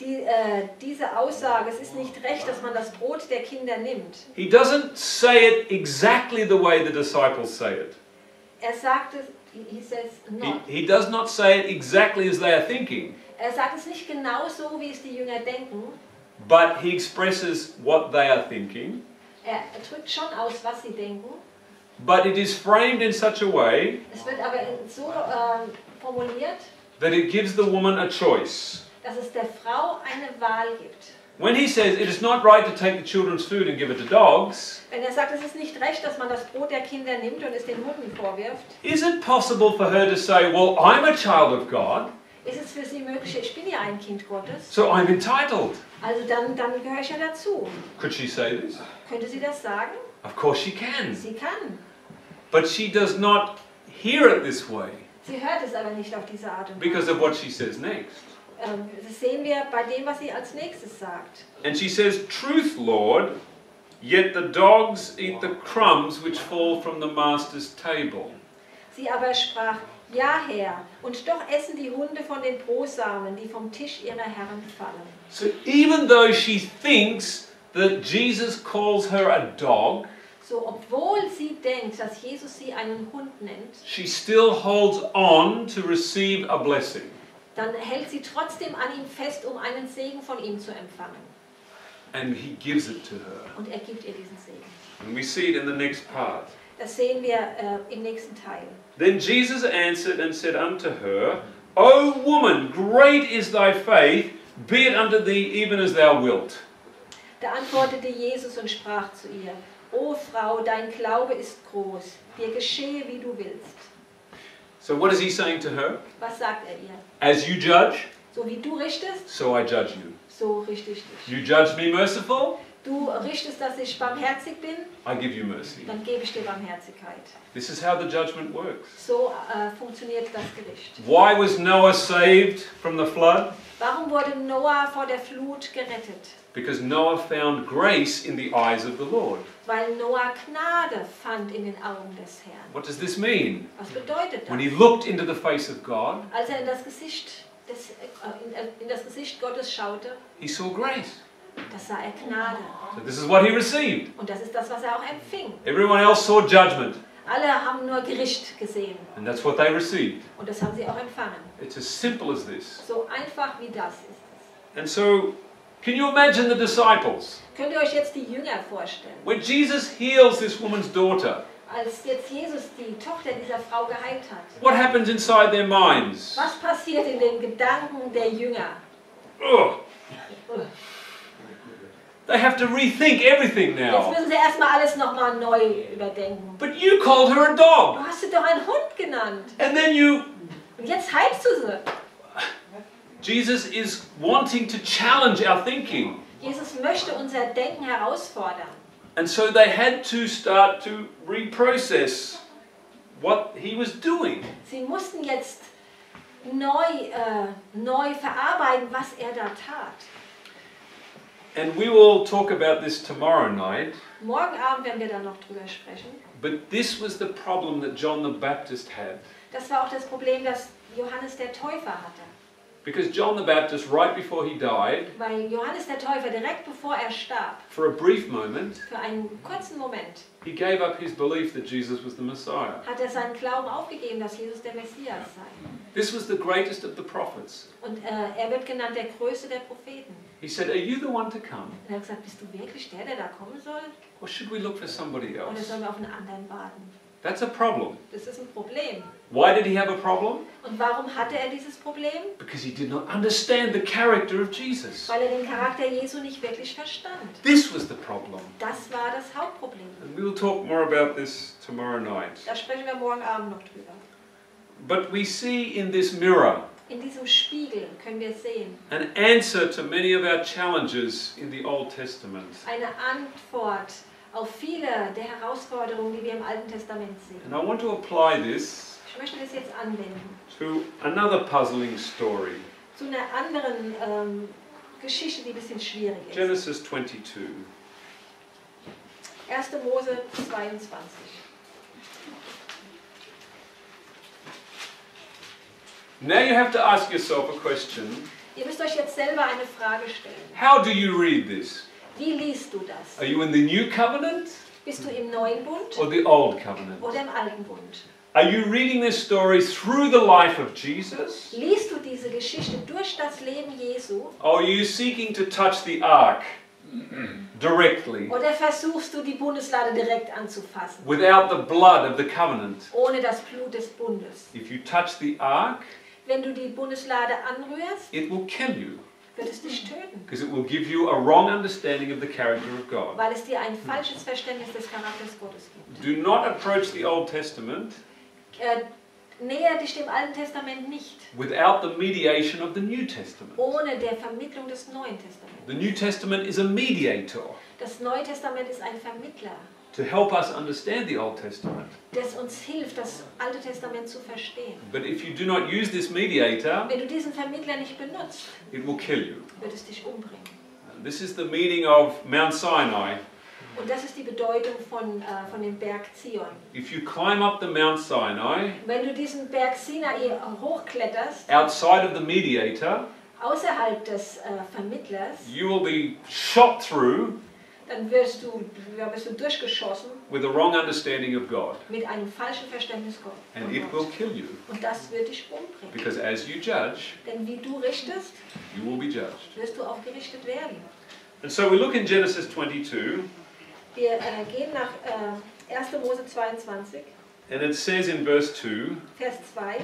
Die, äh, diese Aussage, es ist nicht recht, dass man das Brot der Kinder nimmt. He doesn't say it exactly the way the disciples say it. Er sagt es, he says He, not. he does not say it exactly as they are thinking, Er sagt es nicht genau so, wie es die Jünger denken. but he expresses what they are thinking. Er drückt schon aus, was sie denken. But it is framed in such a way Es wird aber so ähm, formuliert, that it gives the woman a choice. Dass es der Frau eine Wahl gibt. When he says it is not right to take the children's food and give it to dogs, Wenn er sagt, es ist nicht recht, dass man das Brot der Kinder nimmt und es den Hunden vorwirft, is it possible for her to say, Well, I'm a child of God, ist es für sie möglich, ich bin ja ein Kind Gottes, so I'm entitled? also dann, dann gehöre ich ja dazu. Could she say this? Könnte sie das sagen? Of course she can. Sie kann. But she does not hear it this way Sie hört es aber nicht auf diese Art und because Weise. of what she says next. Ähm, das sehen wir bei dem, was sie als nächstes sagt. And she says, Truth, Lord, yet the dogs eat the crumbs which fall from the master's table. Sie aber sprach, ja Herr, und doch essen die Hunde von den Brosamen, die vom Tisch ihrer Herren fallen. So even though she thinks that Jesus calls her a dog, So, obwohl sie denkt, dass Jesus sie einen Hund nennt, she still holds on to receive a blessing. Dann hält sie trotzdem an ihm fest, um einen Segen von ihm zu empfangen. And he gives it to her. Und er gibt ihr diesen Segen. And we see it in the next part. Das sehen wir äh, im nächsten Teil. Then Jesus answered and said unto her, O woman, great is thy faith, be it unto thee even as thou wilt. Da antwortete Jesus und sprach zu ihr, O Frau, dein Glaube ist groß, dir geschehe, wie du willst. So, what is he saying to her? Was sagt er ihr? As you judge, So wie du richtest, so I judge you. so richte ich dich. You judge me merciful, Du richtest, dass ich barmherzig bin, I give you mercy. dann gebe ich dir Barmherzigkeit. This is how the judgment works. So äh, funktioniert das Gericht. Why was Noah saved from the flood? Warum wurde Noah vor der Flut gerettet? Because Noah found grace in the eyes of the Lord. Weil Noah Gnade fand in den Augen des Herrn. What does this mean? Was bedeutet When he looked into the face of God, Als er in das Gesicht, des, äh, in, in das Gesicht Gottes schaute, he saw grace. Das sah er Gnade. So this is what he received. Und das ist das, was er auch empfing. Everyone else saw judgment, Alle haben nur Gericht gesehen. and that's what they received. Und das haben sie auch empfangen. It's as simple as this. So einfach wie das ist es. And so, can you imagine the disciples? Könnt ihr euch jetzt die Jünger vorstellen? When Jesus heals this woman's daughter, Als jetzt Jesus die Tochter dieser Frau geheilt hat. what happens inside their minds? Was passiert in den Gedanken der Jünger? Ugh. They have to rethink everything Jetzt now. müssen sie erstmal alles nochmal neu überdenken. But you called her a Du dog, hast sie doch einen Hund genannt. and then you. Und jetzt heilst du sie. Jesus is wanting to challenge our thinking. Jesus möchte unser Denken herausfordern. And so they had to start to reprocess what he was doing. Sie mussten jetzt neu, äh, neu verarbeiten, was er da tat. And we will talk about this tomorrow night. Morgen Abend werden wir da noch drüber sprechen. But this was the problem that John the Baptist had. Das war auch das Problem, das Johannes der Täufer hatte. Because John the Baptist, right before he died, Weil Johannes der Täufer direkt bevor er starb, for a brief moment, für einen kurzen Moment, he gave up his belief that Jesus was the Messiah. hat er seinen Glauben aufgegeben, dass Jesus der Messias sei. This was the greatest of the prophets. Und äh, er wird genannt der Größte der Propheten. He said, Are you the one to come? Und er hat gesagt, bist du wirklich der, der da kommen soll? Or should we look for somebody Oder else? sollen wir auf einen anderen warten? That's a problem. Das ist ein Problem. Why did he have a problem? Und warum hatte er dieses Problem? Because he did not understand the character of Jesus. Weil er den Charakter Jesu nicht wirklich verstand. This was the problem. Das war das Hauptproblem. And we'll talk more about this tomorrow night. Da sprechen wir morgen Abend noch drüber. But we see in this mirror In diesem Spiegel können wir sehen an answer to many of our challenges in the Old Testament. eine Antwort auf viele der Herausforderungen, die wir im Alten Testament sehen. And I want to apply this Ich möchte das jetzt anwenden to another puzzling story zu einer anderen ähm, Geschichte, die ein bisschen schwierig ist. Genesis 22. 1. Mose 22. Now you have to ask yourself a question Ihr müsst euch jetzt selber eine Frage stellen. How do you read this? Wie liest du das? Are you in the New Covenant Bist du im neuen Bund or the Old Covenant? oder im alten Bund? Are you reading this story through the life of Jesus? Liest du diese Geschichte durch das Leben Jesu Or are you seeking to touch the ark directly oder versuchst du die Bundeslade direkt anzufassen, without the blood of the covenant? ohne das Blut des Bundes? If you touch the ark, Wenn du die Bundeslade anrührst, it will kill you wird es dich töten, because it will give you a wrong understanding of the character of God. weil es dir ein falsches Verständnis des Charakters Gottes gibt. Do not approach the Old Testament Äh, näher dich dem Alten Testament nicht, without the mediation of the New Testament. ohne der Vermittlung des Neuen Testaments. The New Testament is a mediator Das Neue Testament ist ein Vermittler, to help us understand the Old Testament. das uns hilft, das Alte Testament zu verstehen. But if you do not use this mediator, Wenn du diesen Vermittler nicht benutzt, it will kill you. wird es dich umbringen. This is the meaning of Mount Sinai. Und das ist die Bedeutung von, äh, von dem Berg Zion. If you climb up the Mount Sinai, Wenn du diesen Berg Sinai hochkletterst, outside of the mediator, außerhalb des äh, Vermittlers, you will be shot through dann wirst du, ja, wirst du durchgeschossen with a wrong understanding of God. mit einem falschen Verständnis Gott- And it will kill you. Und das wird dich umbringen. Because as you judge, Denn wie du richtest, you will be judged. wirst du auch gerichtet werden. And so we look in Genesis 22, Wir äh, gehen nach äh, 1. Mose 22, and it says in verse 2 Vers 2.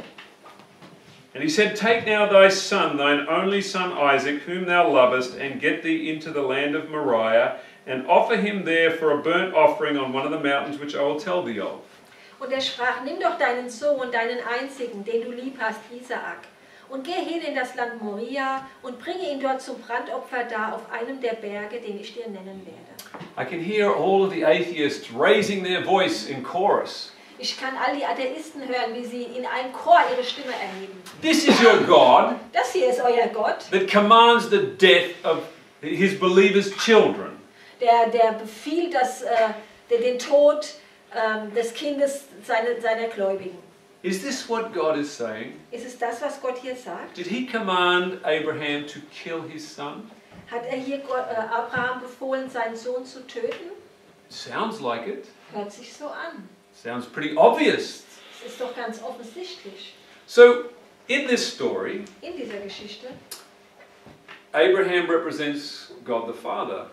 And he said, Take now thy son, thine only son Isaac, whom thou lovest, and get thee into the land of Moriah, and offer him there for a burnt offering on one of the mountains which I will tell thee of. Und er sprach, nimm doch deinen Sohn, deinen einzigen, den du lieb hast, Isaak, und geh hin in das Land Moria und bringe ihn dort zum Brandopfer dar auf einem der Berge, den ich dir nennen werde. I can hear all of the atheists raising their voice in chorus. Ich kann all die Atheisten hören, wie sie in einem Chor ihre Stimme erheben. This is your God Das hier ist euer Gott, that commands the death of his believers' children. Der, der befiehlt das, äh, den, den Tod ähm, des Kindes seiner, seiner Gläubigen. Is this what God is saying? Ist es das, was Gott hier sagt? Did he command Abraham to kill his son? Hat er hier Gott, äh, Abraham befohlen, seinen Sohn zu töten? Sounds like it. Hört sich so an. Sounds pretty obvious. Es ist doch ganz offensichtlich So, in this story, in dieser Geschichte. Abraham represents God the Father,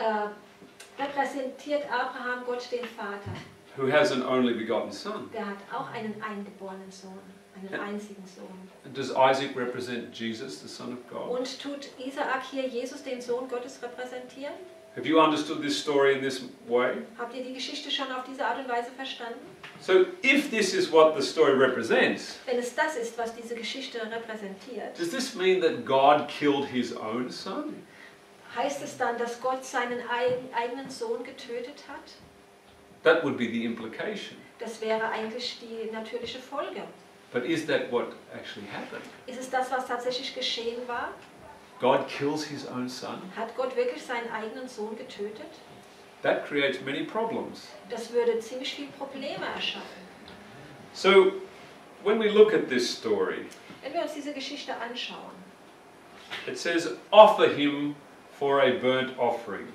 Äh, repräsentiert Abraham Gott den Vater. who has an only begotten son. Der hat auch einen eingeborenen Sohn, einen Ja. einzigen Sohn. And does Isaac represent Jesus, the Son of God? Und tut Isaak hier Jesus, den Sohn Gottes, repräsentieren? Have you understood this story in this way? Habt ihr die Geschichte schon auf diese Art und Weise verstanden? So, if this is what the story represents, Wenn es das ist, was diese Geschichte repräsentiert, does this mean that God killed his own son? Heißt es dann, dass Gott seinen ei- eigenen Sohn getötet hat? That would be the implication. Das wäre eigentlich die natürliche Folge. But is that what actually happened? Ist es das, was tatsächlich geschehen war? God kills his own son? Hat Gott wirklich seinen eigenen Sohn getötet? That creates many problems. Das würde ziemlich viele Probleme erschaffen. So, when we look at this story, Wenn wir uns diese Geschichte anschauen, it says, offer him for a burnt offering.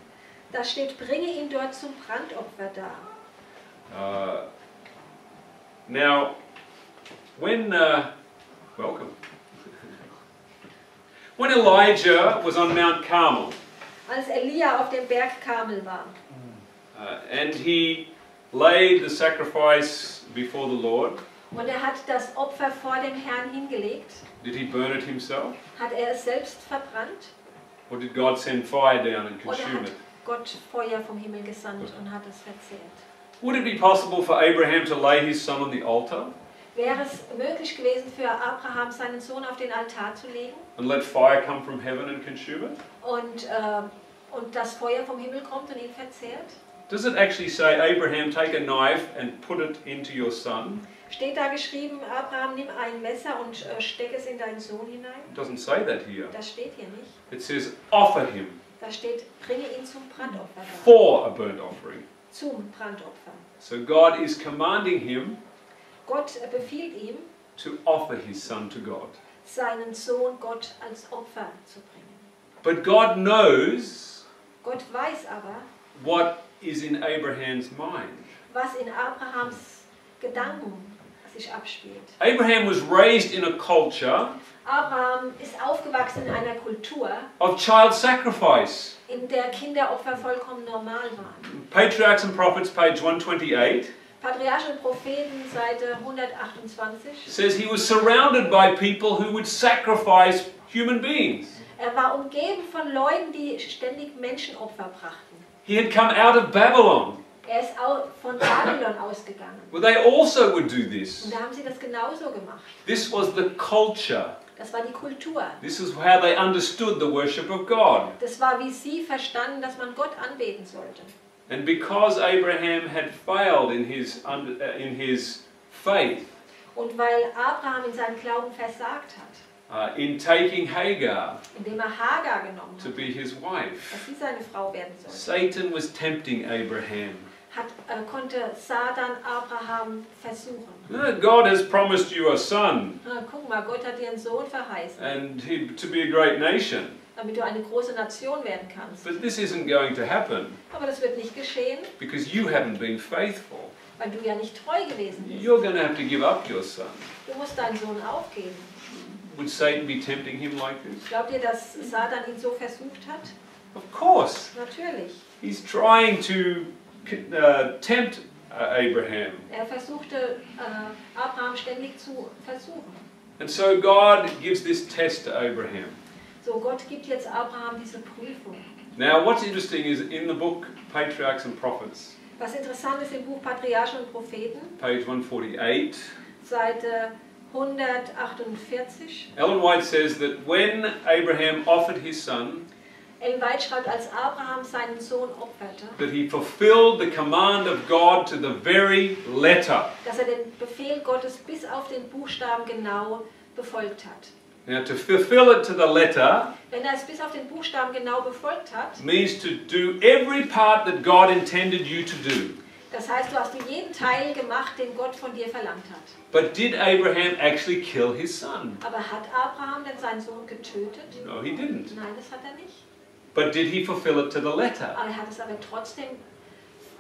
da steht, bringe ihn dort zum Brandopfer dar. Uh, now, when, uh, welcome. when Elijah was on Mount Carmel Als Elia auf dem Berg Karmel war uh, and he laid the sacrifice before the Lord, und er hat das Opfer vor dem Herrn hingelegt, did he burn it himself? hat er es selbst verbrannt Or did God send fire down and consume it? Gott Feuer vom Himmel gesandt und hat es verzehrt? Would it be possible for Abraham to lay his son on the altar Wäre es möglich gewesen für Abraham, seinen Sohn auf den Altar zu legen and let fire come from heaven and consume it? und, äh, und das Feuer vom Himmel kommt und ihn verzehrt? Does it actually say, Abraham, take a knife and put it into your son? Steht da geschrieben, Abraham, nimm ein Messer und äh, steck es in deinen Sohn hinein? It doesn't say that here. Das steht hier nicht. It says, offer him Da steht, bringe ihn zum Brandopfer dar. for a burnt offering. Zum Brandopfer. So God is commanding him Gott äh, befiehlt ihm, to offer his son to God. seinen Sohn Gott als Opfer zu bringen. But God knows Gott weiß aber, what is in Abraham's mind. was in Abrahams Gedanken sich abspielt. Abraham was raised in a culture Abraham ist aufgewachsen in einer Kultur, of child sacrifice. in der Kinderopfer vollkommen normal waren. Patriarchs and Prophets, page 128, Patriarchen und Propheten, Seite 128. says he was surrounded by people who would sacrifice human beings. Er war umgeben von Leuten, die ständig Menschenopfer brachten. He had come out of Babylon, Er ist von Babylon ausgegangen. where they also would do this. Und da haben sie das genauso gemacht. This was the culture. Das war die Kultur. This is how they understood the worship of God. Das war, wie sie verstanden, dass man Gott anbeten sollte. And because Abraham had failed in his, uh, in his faith, Und weil Abraham in seinem Glauben versagt hat, uh, in taking Hagar indem er Hagar genommen to be his dass wife, sie seine Frau werden sollte, Satan was tempting Abraham. Hat, äh, konnte Satan Abraham versuchen. Uh, God has promised you a son Ah, guck mal, Gott hat dir einen Sohn verheißen, and he, to be a great nation. damit du eine große Nation werden kannst. But this isn't going to happen Aber das wird nicht geschehen, because you haven't been faithful. weil du ja nicht treu gewesen bist. You're going to have to give up your son. Du musst deinen Sohn aufgeben. Would Satan be tempting him like this? Glaubt ihr, dass Satan ihn so versucht hat? Of course. Natürlich. He's trying to uh, tempt uh, Abraham. Er versuchte, äh, Abraham ständig zu versuchen. And so God gives this test to Abraham. So, Gott gibt jetzt Abraham diese Prüfung. Now, what's interesting is in the book Patriarchs and Prophets, Was interessant ist im Buch Patriarchen und Propheten, page 148, Seite 148. Ellen White says that when Abraham offered his son, Ellen White schreibt, als Abraham seinen Sohn opferte, that he fulfilled the command of God to the very letter. dass er den Befehl Gottes bis auf den Buchstaben genau befolgt hat. Now, to fulfill it to the letter Wenn er es bis auf den Buchstaben genau befolgt hat, means to do every part that God intended you to do. das heißt, du hast du jeden Teil gemacht, den Gott von dir verlangt hat. But did Abraham actually kill his son? Aber hat Abraham denn seinen Sohn getötet? No, he didn't. Nein, das hat er nicht. But did he fulfill it to the letter? Er hat es aber trotzdem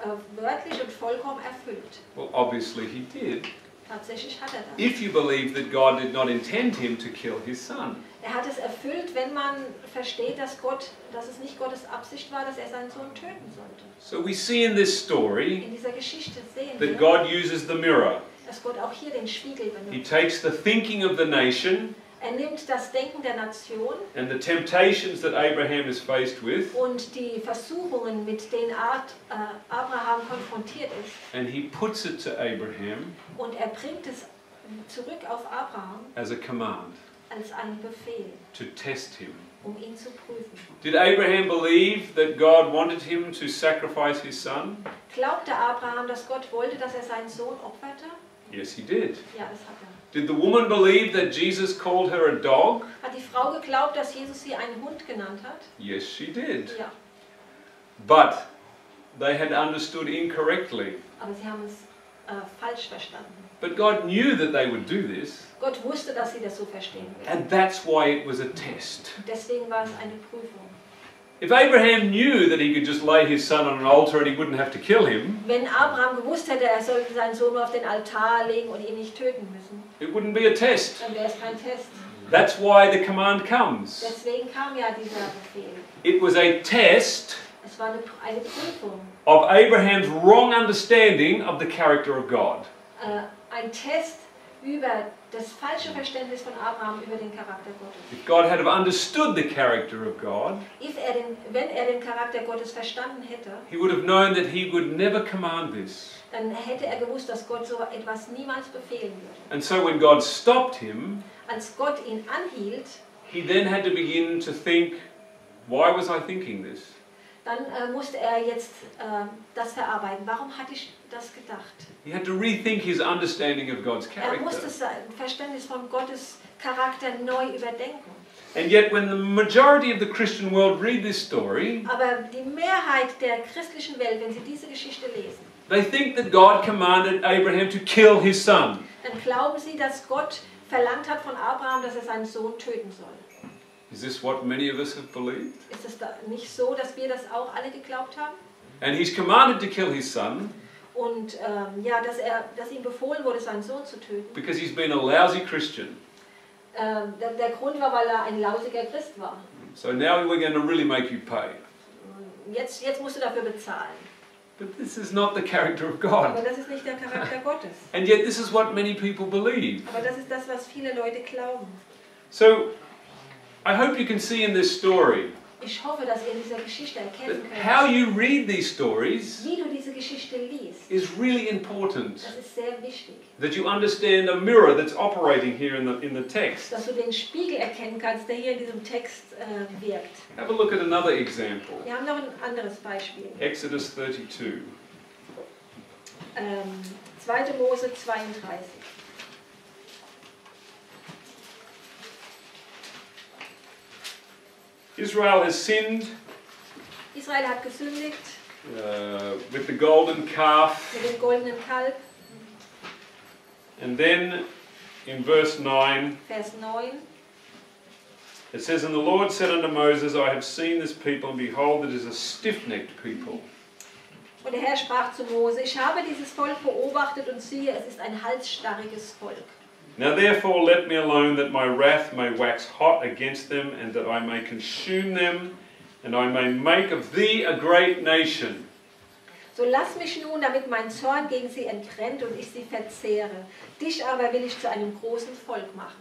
äh, wörtlich und vollkommen erfüllt. Well, obviously he did. Tatsächlich hat er das. If you believe that God did not intend him to kill his son. Er hat es erfüllt, wenn man versteht, dass Gott, dass es nicht Gottes Absicht war, dass er seinen Sohn töten sollte. So we see in this story In dieser Geschichte sehen that wir, God uses the mirror. dass Gott auch hier den Spiegel He takes the thinking of the nation Er nimmt das Denken der Nation and the temptations that Abraham is faced with, und die Versuchungen, mit denen Art, äh, Abraham konfrontiert ist, and he puts it to Abraham und er bringt es zurück auf Abraham as a command als einen Befehl, to test him. um ihn zu prüfen. Did Abraham believe that God wanted him to sacrifice his son? Glaubte Abraham, dass Gott wollte, dass er seinen Sohn opferte? Yes, he did. Ja, das hat er. Did the woman believe that Jesus called her a dog? Hat die Frau geglaubt, dass Jesus sie einen Hund genannt hat? Yes, she did. Ja, But they had understood incorrectly. aber sie haben es äh, falsch verstanden. But God knew that they would do this, Gott wusste, dass sie das so verstehen würden. and that's why it was a test. Deswegen war es eine Prüfung. If Abraham knew that he could just lay his son on an altar and he wouldn't have to kill him, Wenn Abraham gewusst hätte, er sollte seinen Sohn auf den Altar legen und ihn nicht töten müssen, it wouldn't be a test. dann wäre es kein Test. That's why the command comes. Deswegen kam ja dieser Befehl. It was a test Es war eine, eine Prüfung. of Abraham's wrong understanding of the character of God. Äh, ein Test über das falsche Verständnis von Abraham über den Charakter Gottes. If God had understood the character of God, If er den, wenn er den Charakter Gottes verstanden hätte, he would have known that he would never command this. dann hätte er gewusst, dass Gott so etwas niemals befehlen würde. And so when God stopped him, Als Gott ihn anhielt, he then had to begin to think, why was I thinking this? Dann äh, musste er jetzt äh, das verarbeiten. Warum hatte ich das gedacht? He had to rethink his understanding of God's Er musste character. sein Verständnis von Gottes Charakter neu überdenken. And yet, when the majority of the Christian world read this story, Aber die Mehrheit der christlichen Welt, wenn sie diese Geschichte lesen, they think that God commanded Abraham to kill his son. dann glauben sie, dass Gott verlangt hat von Abraham, dass er seinen Sohn töten soll. Is this what many of us have believed? Ist es nicht so, dass wir das auch alle geglaubt haben? And he's commanded to kill his son Und ähm, ja, dass, er, dass ihm befohlen wurde, seinen Sohn zu töten. because he's been a lousy Christian. Ähm, der, der Grund war, weil er ein lausiger Christ war. So now we're going to really make you pay. Jetzt, jetzt musst du dafür bezahlen. But this is not the character of God. Aber das ist nicht der Charakter Gottes. And yet, this is what many people believe. Aber das ist das, was viele Leute glauben. So, I hope you can see in this story Ich hoffe, dass ihr in dieser Geschichte erkennen how könnt, you read these stories wie du diese Geschichte liest. is really important. Das ist sehr wichtig, That you understand a mirror that's operating here in the, in the text. dass du den Spiegel erkennen kannst, der hier in diesem Text äh, wirkt. Have a look at another example Wir haben noch ein anderes Beispiel. Exodus 32. Ähm, 2. Mose 32. Israel has sinned Israel hat gesündigt uh, with the golden calf. mit dem goldenen Kalb, And then in verse 9, Vers 9. it says, And the Lord said unto Moses, I have seen this people, and behold, it is a stiff necked people. Und der Herr sprach zu Mose, ich habe dieses Volk beobachtet und siehe, es ist ein halsstarriges Volk. Now therefore let me alone, that my wrath may wax hot against them, and that I may consume them, and I may make of thee a great nation. So lass mich nun, damit mein Zorn gegen sie entbrennt und ich sie verzehre. Dich aber will ich zu einem großen Volk machen.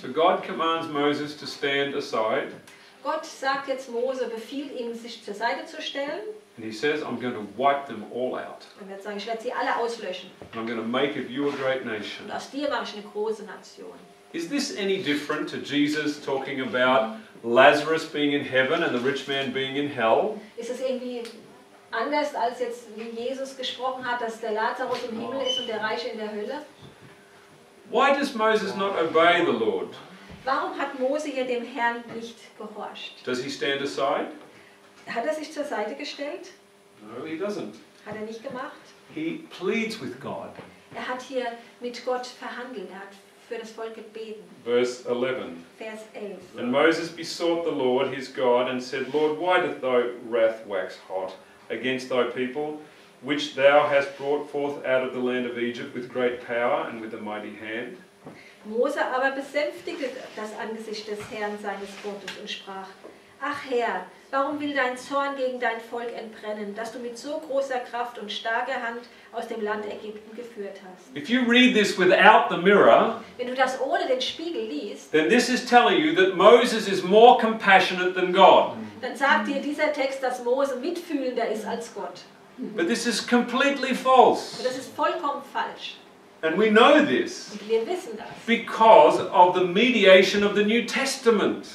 So God commands Moses to stand aside, Gott sagt jetzt Mose, befiehlt ihm, sich zur Seite zu stellen. And he says, I'm going to wipe them all out. Und wird sagen, ich werde sie alle auslöschen. And I'm going to make of you a great nation. Und aus dir mache ich eine große Nation. Is this any different to Jesus talking about Lazarus being in heaven and the rich man being in hell? Ist es irgendwie anders, als jetzt wie Jesus gesprochen hat, dass der Lazarus im Himmel ist und der Reiche in der Hölle? Why does Moses not obey the Lord? Warum hat Mose hier dem Herrn nicht gehorcht? Does he stand aside? Hat er sich zur Seite gestellt? No, he doesn't. Hat er nicht gemacht? He pleads with God. Er hat hier mit Gott verhandelt. Er hat für das Volk gebeten. Verse 11. Vers 11. And Moses besought the Lord his God and said, Lord, why doth thy wrath wax hot against thy people, which thou hast brought forth out of the land of Egypt with great power and with a mighty hand? Mose aber besänftigte das Angesicht des Herrn seines Gottes und sprach, Ach Herr, warum will dein Zorn gegen dein Volk entbrennen, das du mit so großer Kraft und starker Hand aus dem Land Ägypten geführt hast? If you read this without the mirror, Wenn du das ohne den Spiegel liest, then this is telling you that Moses is more compassionate than God. dann sagt dir dieser Text, dass Mose mitfühlender ist als Gott. But this is completely Und false. das ist vollkommen falsch. And we know this Und wir wissen das. because of the mediation of the New Testament.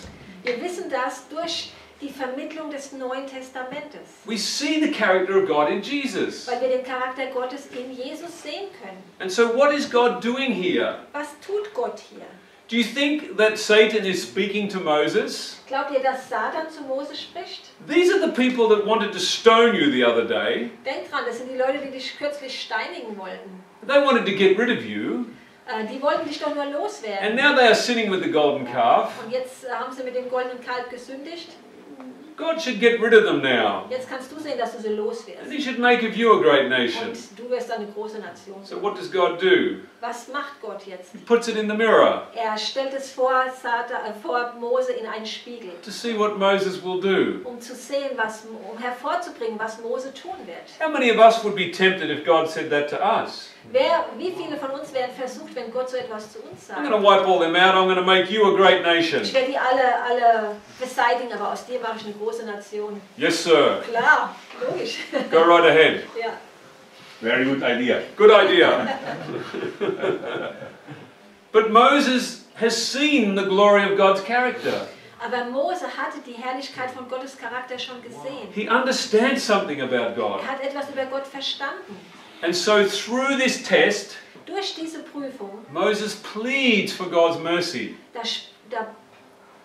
Wir wissen das durch die Vermittlung des Neuen Testamentes. We see the character of God in Jesus. Weil wir den Charakter Gottes in Jesus sehen können. And so, what is God doing here? Was tut Gott hier? Do you think that Satan is speaking to Moses? Glaubt ihr, dass Satan zu Mose spricht? These are the people that wanted to stone you the other day. Denk dran, das sind die Leute, die dich kürzlich steinigen wollten. They wanted to get rid of you. Äh, die wollten dich doch nur And loswerden. now they are sitting with the golden calf. Und jetzt äh, haben sie mit dem goldenen Kalb gesündigt. God should get rid of them now. Jetzt kannst du sehen, dass du sie And loswirst. he should make of you a great nation. Und du wirst eine große Nation. So, what does God do? Was macht Gott jetzt? He puts it in the mirror Er stellt es vor, Satan, äh, vor Mose in einen Spiegel, to see what Moses will do. um zu sehen, was, um hervorzubringen, was Mose tun wird. How many of us would be tempted if God said that to us? Wer, wie viele von uns werden versucht, wenn Gott so etwas zu uns I'm sagt? going to wipe all them out. I'm going to make you a great nation. Ich werde die alle, alle beseitigen, aber aus dir mache ich eine große Nation. Yes, sir. Klar, logisch. Go right ahead. ja. Very good idea. Good idea. but Moses has seen the glory of God's character. Aber Mose hatte die Herrlichkeit von Gottes Charakter schon gesehen. He understands something about God. Er hat etwas über Gott verstanden. And so through this test, Durch diese Prüfung, Moses pleads for God's mercy. da, da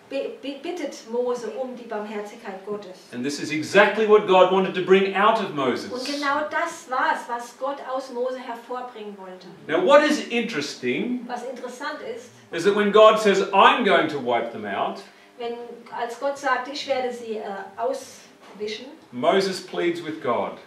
bittet Mose um die Barmherzigkeit Gottes. And this is exactly what God wanted to bring out of Moses. Und genau das war es, was Gott aus Mose hervorbringen wollte. Now, what is interesting Was interessant ist, is that when God says, I'm going to wipe them out, wenn als Gott sagt, ich werde sie äh, auswischen, Moses pleads with God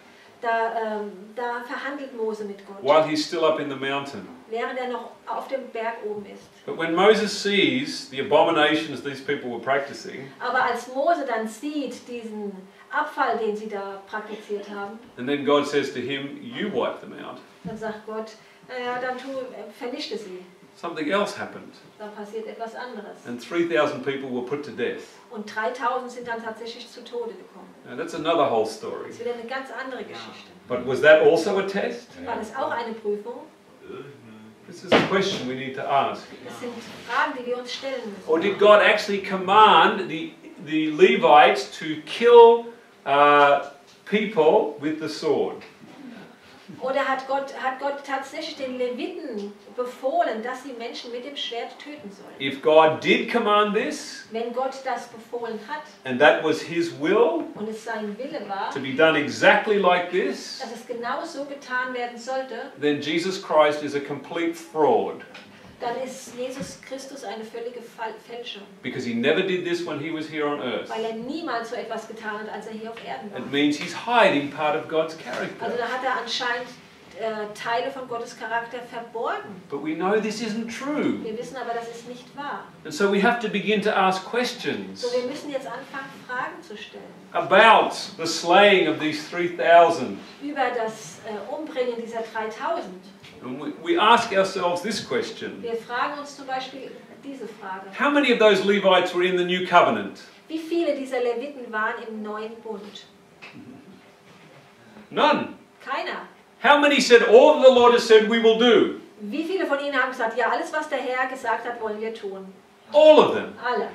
da, ähm, da verhandelt Mose mit Gott, while he's still up in the mountain. während er noch auf dem Berg oben ist. But when Moses sees the abominations these people were practicing, Aber als Mose dann sieht diesen Abfall, den sie da praktiziert haben, and then God says to him, You wipe them out, dann sagt Gott, naja, dann tu, äh, vernichte sie. something else happened. Dann passiert etwas anderes. And 3,000 people were put to death. Und 3000 sind dann tatsächlich zu Tode gekommen. Now, that's another whole story. Das ist wieder eine ganz andere Geschichte. But was that also a test? War das auch eine Prüfung? This is a question we need to ask. Das sind Fragen, die wir uns stellen müssen. Or did God actually command the, the Levites to kill uh, people with the sword? Oder hat Gott, hat Gott tatsächlich den Leviten befohlen, dass sie Menschen mit dem Schwert töten sollen? If God did command this, Wenn Gott das befohlen hat and that was His will und es sein Wille war, to be done exactly like this, dass es genau so getan werden sollte, then Jesus Christ is a complete fraud dann ist Jesus Christus eine völlige Fälschung. because He never did this when He was here on earth. Weil er niemals so etwas getan hat, als er hier auf Erden war. It means He's hiding part of God's Also character. da hat er anscheinend äh, Teile von Gottes Charakter verborgen. But we know this isn't true. Wir wissen aber, das ist nicht wahr. And so we have to begin to ask questions So, wir müssen jetzt anfangen, Fragen zu stellen. about the slaying of these 3,000. Über das äh, Umbringen dieser 3000. We, ask ourselves this question Wir fragen uns zum Beispiel diese Frage. How many of those Levites were in the new covenant? Wie viele dieser Leviten waren im neuen Bund? None. Keiner. How many said, All the Lord has said we will do? Wie viele von ihnen haben gesagt, ja, alles, was der Herr gesagt hat, wollen wir tun? All of them. Alle.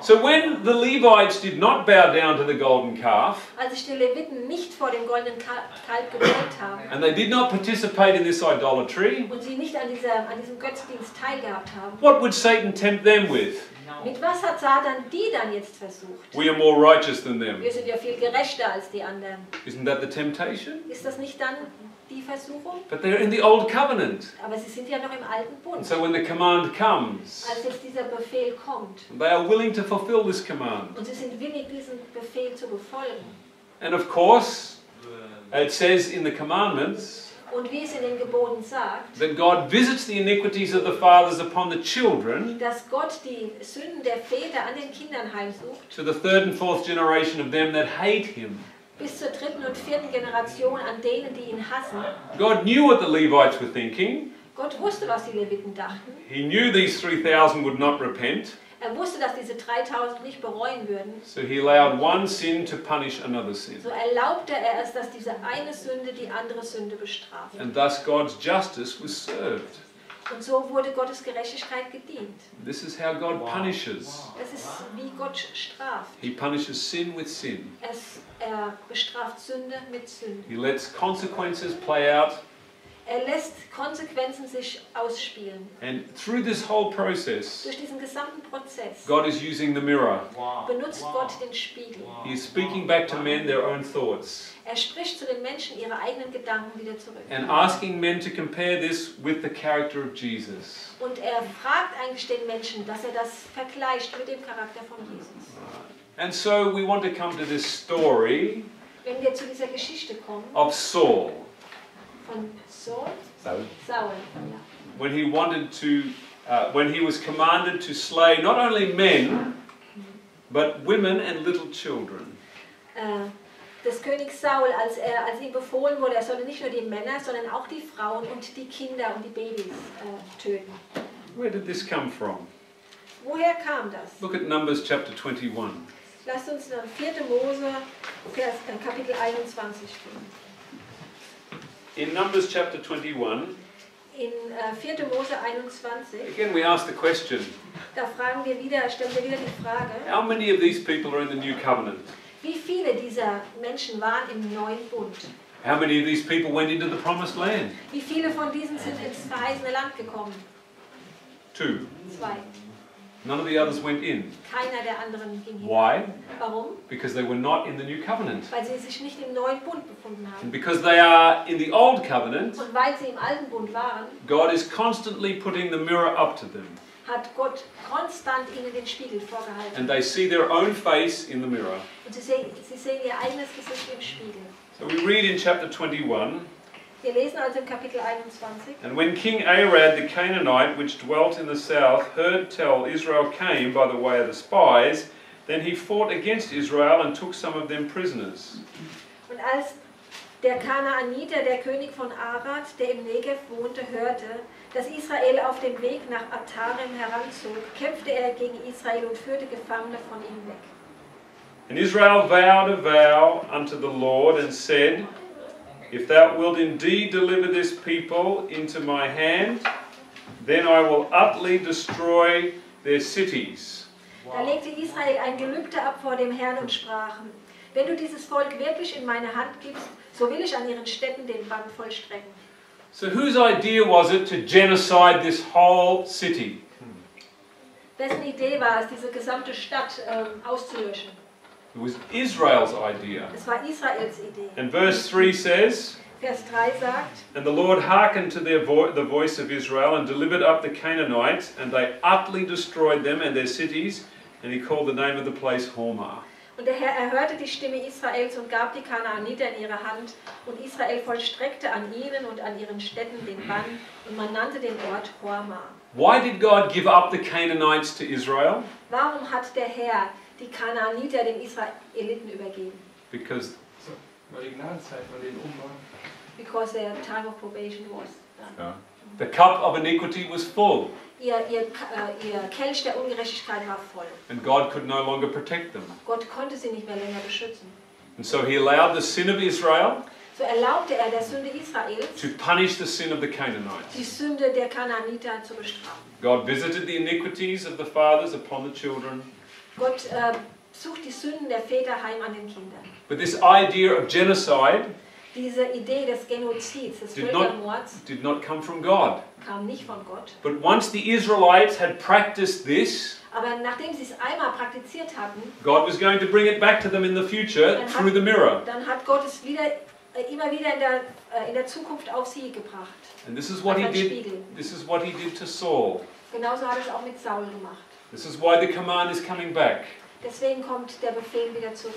So when the Levites did not bow down to the golden calf, Als sich die Leviten nicht vor dem goldenen Ka- Kalb gebeugt haben and they did not participate in this idolatry, und sie nicht an, dieser, an diesem Götzendienst teilgehabt haben, what would Satan tempt them with? mit was hat Satan die dann jetzt versucht? We are more righteous than them. Wir sind ja viel gerechter als die anderen. Isn't that the temptation? Ist das nicht dann die Versuchung? But they're in the old covenant. Aber sie sind ja noch im alten And so when the command comes, Als jetzt dieser Befehl kommt they are willing to fulfill this command. und sie sind willig, diesen Befehl zu befolgen. And of course, it says in the commandments Und wie es in den Geboten sagt, that God visits the iniquities of the fathers upon the children dass Gott die Sünden der Väter an den Kindern heimsucht, to the third and fourth generation of them that hate him. Bis zur dritten und vierten Generation an denen, die ihn hassen. God knew what the Levites were thinking. Gott wusste, was die Leviten dachten. He knew these 3,000 would not repent. Er wusste, dass diese 3000 nicht bereuen würden. So he allowed one sin to punish another sin. So erlaubte er es, dass diese eine Sünde die andere Sünde bestraft. And thus God's justice was served. Und so wurde Gottes Gerechtigkeit gedient. This is how God punishes. Das ist wie Gott straft. He punishes sin with sin. Es, er bestraft Sünde mit Sünde. He lets consequences play out. Er lässt Konsequenzen sich ausspielen. And through this whole process, Durch diesen gesamten Prozess God is using the mirror. benutzt Gott den Spiegel. He is speaking back to men their own thoughts Er spricht zu den Menschen ihre eigenen Gedanken wieder zurück. and asking men to compare this with the character of Jesus. Und er fragt eigentlich den Menschen, dass er das vergleicht mit dem Charakter von Jesus. And so we want to come to this story Wenn wir zu dieser Geschichte kommen, of Saul von Saul, Saul. Saul ja. when he wanted to, uh, when he was commanded to slay not only men, but women and little children. äh, des Königs Saul, als, er, als ihm befohlen wurde, er solle nicht nur die Männer, sondern auch die Frauen und die Kinder und die Babys äh, töten. Where did this come from? Woher kam das? Look at Numbers chapter 21. Lasst uns dann 4. Mose, Vers, äh, Kapitel 21 gehen. In Numbers chapter 21, In äh, 4. Mose 21, again we ask the question da fragen wir wieder, stellen wir wieder die Frage, how many of these people are in the new covenant? Wie viele dieser Menschen waren im neuen Bund? How many of these people went into the promised land? Wie viele von diesen sind ins verheißene Land gekommen? Two. Zwei. None of the others went in. Keiner der anderen ging hin. Why? Warum? Because they were not in the new covenant. Weil sie sich nicht im neuen Bund befunden And haben. because they are in the old covenant, Und weil sie im alten Bund waren, God is constantly putting the mirror up to them. Hat Gott konstant ihnen den Spiegel vorgehalten. And they see their own face in the mirror. Und sie sehen, sie sehen ihr eigenes Gesicht im Spiegel. So we read in chapter 21 Wir lesen also im Kapitel 21. And when King Arad the Canaanite, which dwelt in the south, heard tell Israel came by the way of the spies, then he fought against Israel and took some of them prisoners. Und als der Kanaaniter, der König von Arad, der im Negev wohnte, hörte, dass Israel auf dem Weg nach Atarim heranzog, kämpfte er gegen Israel und führte Gefangene von ihm weg. And Israel vowed a vow unto the Lord and said, If thou wilt indeed deliver this people into my hand, then I will utterly destroy their cities. Da legte Israel ein Gelübde ab vor dem Herrn und sprach, wenn du dieses Volk wirklich in meine Hand gibst, so will ich an ihren Städten den Bann vollstrecken. So, whose idea was it to genocide this whole city? Wessen Idee war es, diese gesamte Stadt ähm, auszulöschen? It was Israel's idea. Es war Israels Idee. And verse 3 says, Vers 3 sagt, And the Lord hearkened to their vo- the voice of Israel and delivered up the Canaanites, and they utterly destroyed them and their cities, and he called the name of the place Hormah. Und der Herr erhörte die Stimme Israels und gab die Kanaaniter in ihre Hand. Und Israel vollstreckte an ihnen und an ihren Städten den Bann. Und man nannte den Ort Horma. Why did God give up the Canaanites to Israel? Warum hat der Herr die Kanaaniter den Israeliten übergeben? Because Weil die Gnadenzeit von denen um war. Because their time of probation was done. Ja. The cup of iniquity was full, Ihr, ihr, äh, ihr Kelch der Ungerechtigkeit war voll. and God could no longer protect them. Gott konnte sie nicht mehr länger beschützen. And so he allowed the sin of Israel So erlaubte er der Sünde Israels, to punish the sin of the Canaanites. die Sünde der Kanaaniter zu bestrafen. God visited the iniquities of the fathers upon the children. Gott äh, sucht die Sünden der Väter heim an den Kindern. But this idea of genocide Diese Idee des Genozids, des Did not- did not come from God. kam nicht von Gott. But once the Israelites had practiced this, Aber nachdem sie es einmal praktiziert hatten, God was going to bring it back to them in the future through the mirror. dann hat Gott es wieder, äh, immer wieder in der, äh, in der Zukunft auf sie gebracht. And this is what he did. Spiegel. This is what he did to Saul. Genauso hat es auch mit Saul gemacht. This is why the command is coming back. Deswegen kommt der Befehl wieder zurück.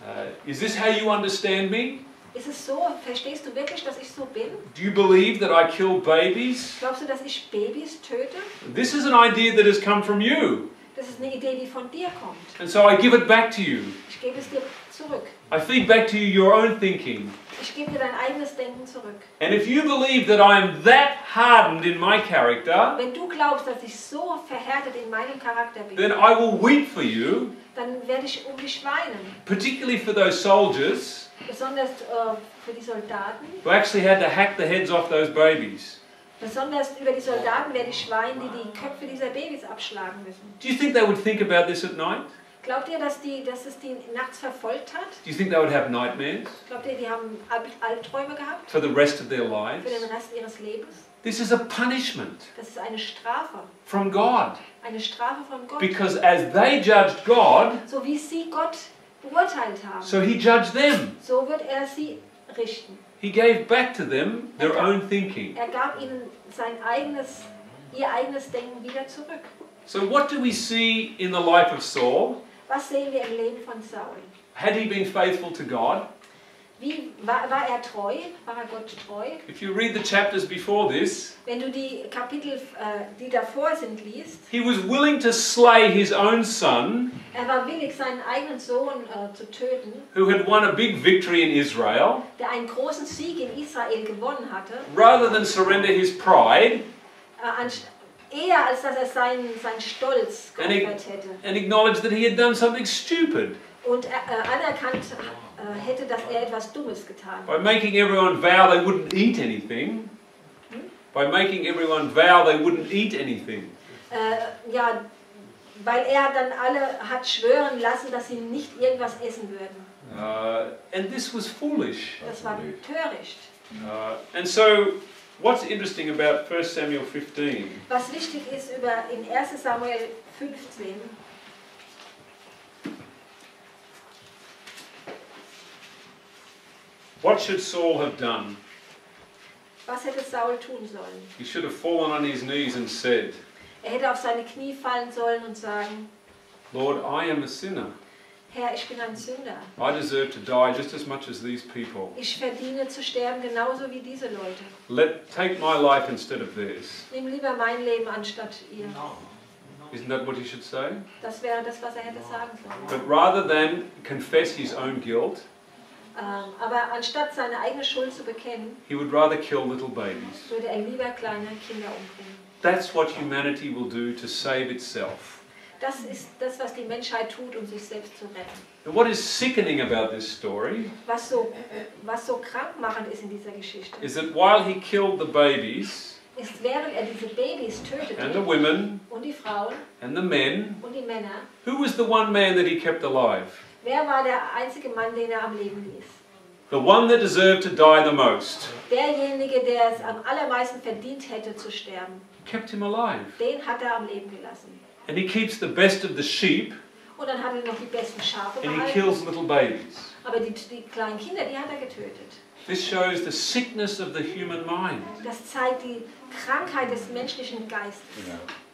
Uh, is this how you understand me? Ist es so, verstehst du wirklich, dass ich so bin? Do you believe that I kill babies? Glaubst du, dass ich Babys töte? This is an idea that has come from you. Das ist eine Idee, die von dir kommt. And so I give it back to you. Ich gebe es dir zurück. I feed back to you your own thinking. Ich gebe dir dein eigenes Denken zurück. And if you believe that I am that hardened in my character, Wenn du glaubst, dass ich so verhärtet in meinem Charakter bin, then I will weep for you, dann werde ich um dich weinen. particularly for those soldiers Besonders äh, für die Soldaten. who actually had to hack the heads off those babies. Besonders über die Soldaten werde ich weinen, die die Köpfe dieser Babys abschlagen müssen. Do you think they would think about this at night? Glaubt ihr, dass, die, dass es die nachts verfolgt hat? Do you think they would have nightmares Glaubt ihr, die haben Albträume gehabt for the rest of their für lives? den Rest ihres Lebens? This is a punishment Das ist eine Strafe. from God. Eine Strafe von Gott. Because as they judged God, So wie sie Gott beurteilt haben, so he judged them. so wird er sie richten. He gave back to them their own thinking. Er gab ihnen sein eigenes, ihr eigenes Denken wieder zurück. So, what do we see in the life of Saul? Was sehen wir im Leben von Saul? Had he been faithful to God? Wie war, war er treu? War er Gott treu? If you read the chapters before this, Wenn du die Kapitel, äh, die davor sind, liest, he was willing to slay his own son, er war willig, seinen eigenen Sohn äh, zu töten, who had won a big victory in Israel, der einen großen Sieg in Israel gewonnen hatte, rather than surrender his pride äh, eher als dass er seinen, seinen Stolz And geopfert hätte and acknowledge that he had done something stupid und er, anerkannt hätte, dass er etwas Dummes getan by making everyone vow they wouldn't eat anything. By making everyone vow they wouldn't eat anything. Äh, ja, weil er dann alle hat schwören lassen, dass sie nicht irgendwas essen würden. Uh, and this was foolish. Das war töricht. Uh, and so, what's interesting about 1 Samuel 15 Was wichtig ist über in 1 Samuel 15, What should Saul have done? was hätte Saul tun sollen? He should have fallen on his knees and said, Er hätte auf seine Knie fallen sollen und sagen, Lord, I am a sinner. Herr, ich bin ein Sünder. I deserve to die just as much as these people. Ich verdiene zu sterben genauso wie diese Leute. Let take my life instead of theirs. Nimm lieber mein Leben anstatt ihr. Isn't that what he should say? Das wäre das, was er hätte sagen sollen. But rather than confess his own guilt, Ähm, aber anstatt seine eigene Schuld zu bekennen, he would rather kill little babies. würde er lieber kleine Kinder umbringen. That's what humanity will do to save itself. Das ist das, was die Menschheit tut, um sich selbst zu retten. And what is sickening about this story Was so, was so krankmachend ist in dieser Geschichte, is that while he killed the babies ist, während er diese Babys and the tötete women und die Frauen and the men, und die Männer, who was the one man that he kept alive? Wer war der einzige Mann, den er am Leben ließ? The one that deserved to die the most. Derjenige, der es am allermeisten verdient hätte zu sterben, Kept him alive. den hat er am Leben gelassen. And he keeps the best of the sheep Und dann hat er noch die besten Schafe and he kills little babies. Aber die, die kleinen Kinder, die hat er getötet. This shows the sickness of the human mind. Das zeigt die Krankheit des menschlichen Geistes.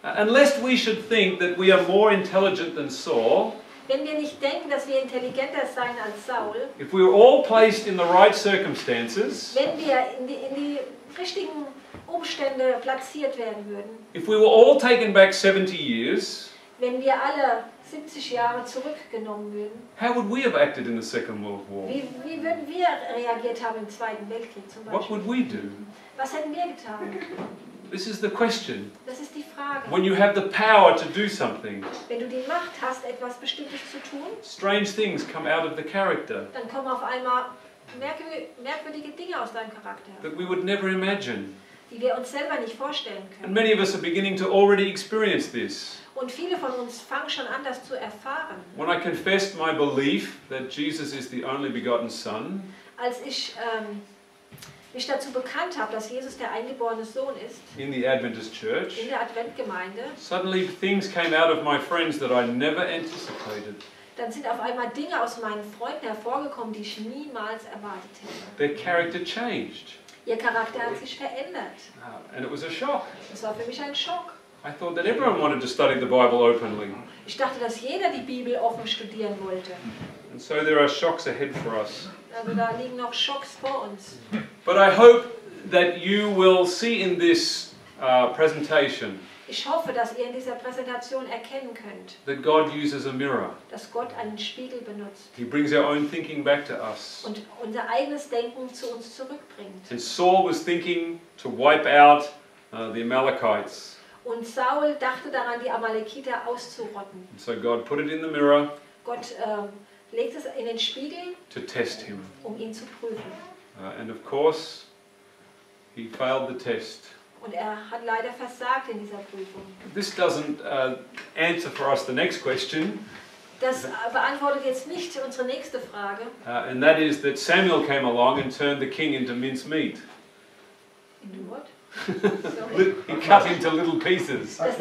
Uh, Unless we should think that we are more intelligent than Saul, Wenn wir nicht denken, dass wir intelligenter sein als Saul, if we were all placed in the right circumstances, wenn wir in die, in die richtigen Umstände platziert werden würden, if we were all taken back 70 years, Wenn wir alle 70 Jahre zurückgenommen würden, how would we have acted in the Second World War? wie, wie würden wir reagiert haben im Zweiten Weltkrieg zum What Beispiel? would we do? Was hätten wir getan? This is the question. Das ist die Frage. When you have the power to do something, Wenn du die Macht hast, etwas Bestimmtes zu tun, strange things come out of the character dann kommen auf einmal merkwür- merkwürdige Dinge aus deinem Charakter, that we would never imagine. die wir uns selber nicht vorstellen And können. many of us are beginning to already experience this. Und viele von uns fangen schon an, das zu erfahren. When I confessed my belief that Jesus is the only begotten Son, Als ich ähm, mich dazu bekannt habe, dass Jesus der eingeborene Sohn ist, in the Adventist in Church, der Adventgemeinde, suddenly things came out of my friends that I never anticipated. dann sind auf einmal Dinge aus meinen Freunden hervorgekommen, die ich niemals erwartet hätte. Their character changed. Ihr Charakter hat sich verändert. Uh, and it was a shock. Das war für mich ein Schock. I thought that everyone wanted to study the Bible openly. Ich dachte, dass jeder die Bibel offen studieren wollte. And so there are shocks ahead for us. Also da liegen noch Schocks vor uns. But I hope that you will see in this uh, presentation Ich hoffe, dass ihr in dieser Präsentation erkennen könnt, that God uses a mirror. dass Gott einen Spiegel benutzt He brings our own thinking back to us. und unser eigenes Denken zu uns zurückbringt. And Saul was thinking to wipe out uh, the Amalekites. Und Saul dachte daran, die Amalekiter auszurotten. And so God put it in the mirror Gott ähm, legt es in den Spiegel, to test him. um ihn zu prüfen. Uh, and of course, he failed the test. Und er hat leider versagt in dieser Prüfung. This doesn't uh, answer for us the next question, Das äh, beantwortet jetzt nicht unsere nächste Frage. uh, and that is that Samuel came along and turned the king into mincemeat. In what? He cut into little pieces. Der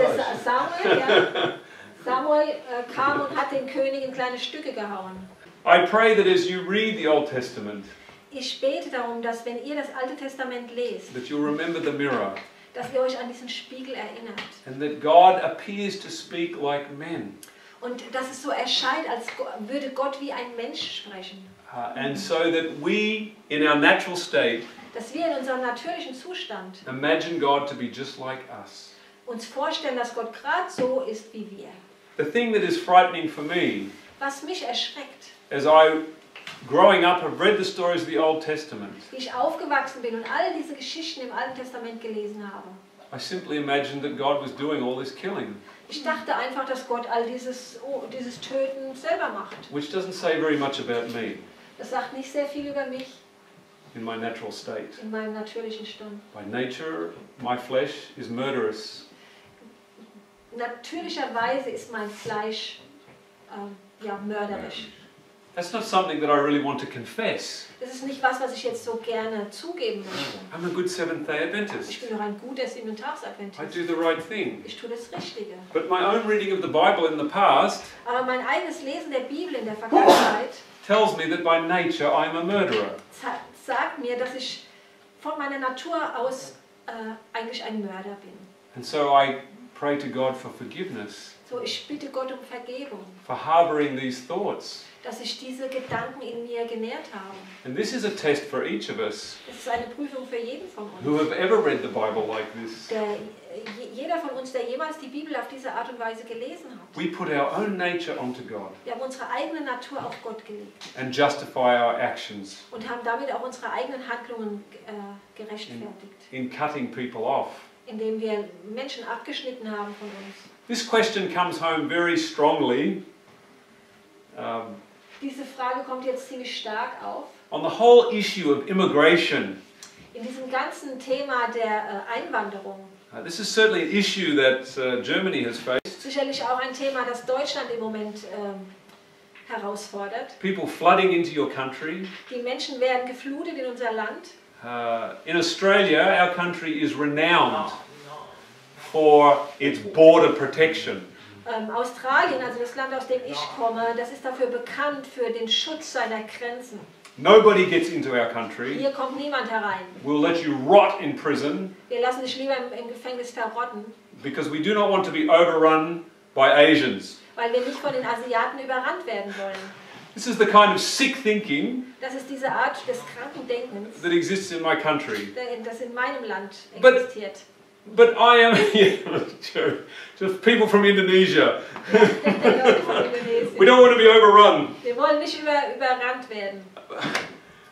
Samuel, ja, Samuel äh, kam und hat den König in kleine Stücke gehauen. I pray that as you read the Old Testament, Ich bete darum, dass wenn ihr das Alte Testament lest, that you'll remember the mirror, dass ihr euch an diesen Spiegel erinnert. and that God appears to speak like men. Und dass es so erscheint, als würde Gott wie ein Mensch sprechen. Uh, and so that we, in our natural state, Dass wir in unserem natürlichen Zustand imagine God to be just like us. uns vorstellen, dass Gott gerade so ist wie wir. The thing that is frightening for me, Was mich erschreckt, as I, growing up, have read the stories of the Old Testament, wie ich aufgewachsen bin und all diese Geschichten im Alten Testament gelesen habe. I simply imagined that God was doing all this killing, Ich dachte einfach, dass Gott all dieses, oh, dieses Töten selber macht. which doesn't say very much about me Das sagt nicht sehr viel über mich in my natural state. in meinem natürlichen Stand. By nature, my flesh is murderous. Natürlicherweise ist mein Fleisch ähm, ja, mörderisch. That's not something that I really want to confess. Das ist nicht was, was ich jetzt so gerne zugeben möchte. I'm a good Seventh day Ich Adventist. bin doch ein guter I Siebentagsadventist. do the right thing. Ich tue das Richtige. But my own reading of the Bible in the past Aber mein eigenes Lesen der Bibel in der Vergangenheit tells me that by nature I'm a murderer. sagt mir, dass ich von meiner Natur aus äh, eigentlich ein Mörder bin. And so I pray to God for forgiveness So, ich bitte Gott um Vergebung, for harboring these thoughts. dass ich diese Gedanken in mir genährt habe. And this is a test for each of us Das ist eine Prüfung für jeden von who have ever read the Bible like this. Der, jeder von uns, der jemals die Bibel auf diese Art und Weise gelesen hat. We put our own nature onto God Wir haben unsere eigene Natur auf Gott gelegt and justify our actions und haben damit auch unsere eigenen Handlungen äh, gerechtfertigt, in cutting people off. Indem wir Menschen abgeschnitten haben von uns. This question comes home very strongly um, Diese Frage kommt jetzt ziemlich stark auf. on the whole issue of immigration. In diesem ganzen Thema der äh, Einwanderung. Uh, this is certainly an issue that uh, Germany has faced. Sicherlich auch ein Thema, das Deutschland im Moment ähm, herausfordert. People flooding into your country. Die Menschen werden geflutet in unser Land. Uh, in Australia, our country is renowned for its border protection. Ähm, Australien, also das Land, aus dem ich komme, das ist dafür bekannt für den Schutz seiner Grenzen. Nobody gets into our country. Hier kommt niemand herein. We'll let you rot in prison Wir lassen dich lieber im, im Gefängnis verrotten, because we do not want to be overrun by Asians. weil wir nicht von den Asiaten überrannt werden wollen. This is the kind of sick thinking Das ist diese Art des kranken Denkens, that exists in my country. das in meinem Land But- existiert. But I am just people from Indonesia. Der Leute von Indonesien. We don't want to be overrun. Wir wollen nicht über, überrannt werden.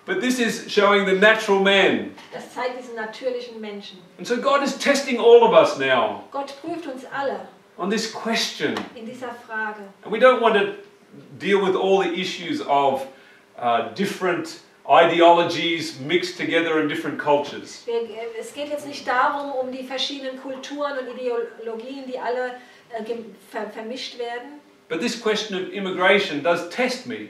But this is showing the natural man. Das zeigt diesen natürlichen Menschen. And so God is testing all of us now Gott prüft uns alle on this question. in dieser Frage. And we don't want to deal with all the issues of uh, different ideologies mixed together in different cultures. Äh, es geht jetzt nicht darum, um die verschiedenen Kulturen und Ideologien, die alle äh, ver vermischt werden. But this question of immigration does test me.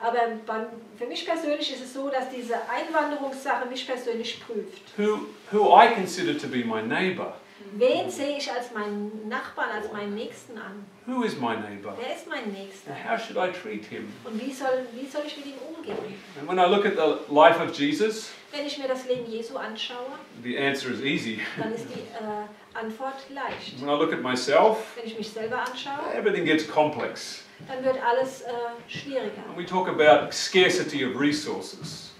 Aber beim, für mich persönlich ist es so, dass diese Einwanderungssache mich persönlich prüft. Who, who I consider to be my neighbour. Wen sehe ich als meinen Nachbarn, als meinen Nächsten an? Who is my neighbour? Wer ist mein Nächster? And how should I treat him? Und wie soll, wie soll ich mit ihm umgehen? And when I look at the life of Jesus, Wenn ich mir das Leben Jesu anschaue, the answer is easy. dann ist die äh, Antwort leicht. When I look at myself, Wenn ich mich selber anschaue, everything gets complex. dann wird alles äh, schwieriger. And we talk about scarcity of resources.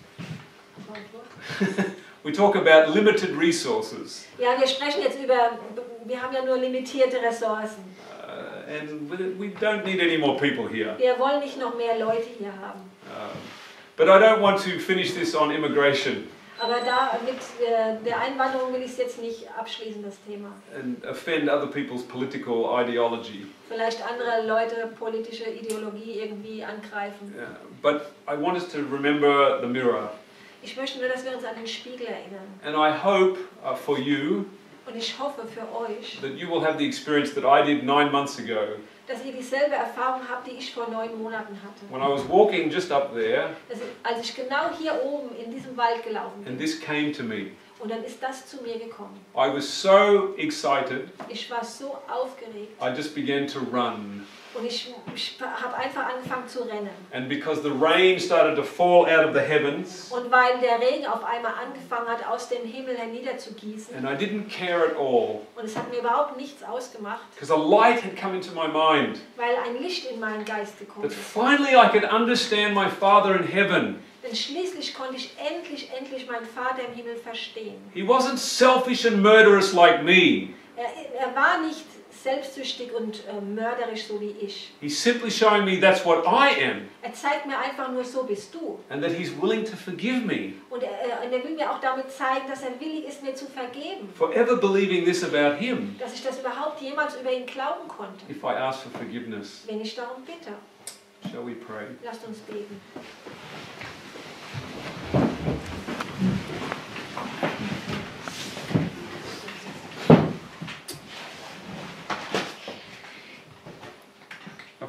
We talk about limited resources. Ja, wir sprechen jetzt über, wir haben ja nur limitierte Ressourcen. Uh, and we- don't need any more people here. Wir wollen nicht noch mehr Leute hier haben. Um, but I don't want to finish this on immigration Aber da mit äh, der Einwanderung will ich es jetzt nicht abschließen, das Thema. and offend other people's political ideology. Vielleicht andere Leute politische Ideologie irgendwie angreifen. Yeah, but I want us to remember the mirror. Ich möchte nur, dass wir uns an den Spiegel erinnern. And I hope uh, for you Und ich hoffe für euch, that you will have the experience that I did nine months ago dass ihr dieselbe Erfahrung habt, die ich vor neun Monaten hatte. when I was walking just up there ich, als ich genau hier oben in diesem Wald gelaufen and bin. this came to me. Und dann ist das zu mir gekommen. I was so excited, Ich war so aufgeregt I just began to run. Und ich, ich habe einfach angefangen zu rennen. And because the rain started to fall out of the heavens, Und weil der Regen auf einmal angefangen hat, aus dem Himmel herniederzugießen, and I didn't care at all, und es hat mir überhaupt nichts ausgemacht, because a light had come into my mind weil ein Licht in meinen Geist gekommen that ist. finally I could understand my Father in heaven. Denn schließlich konnte ich endlich, endlich meinen Vater im Himmel verstehen. He wasn't selfish and murderous like me. Er, er war nicht selbstsüchtig und äh, mörderisch, so wie ich. He's simply showing me that's what I am, Er zeigt mir einfach nur, so bist du. and that He's willing to forgive me Und er, er- und er will mir auch damit zeigen, dass er willig ist, mir zu vergeben. for ever believing this about Him Dass ich das überhaupt jemals über ihn glauben konnte. if I ask for forgiveness. Wenn ich darum bitte. Shall we pray? Lasst uns beten.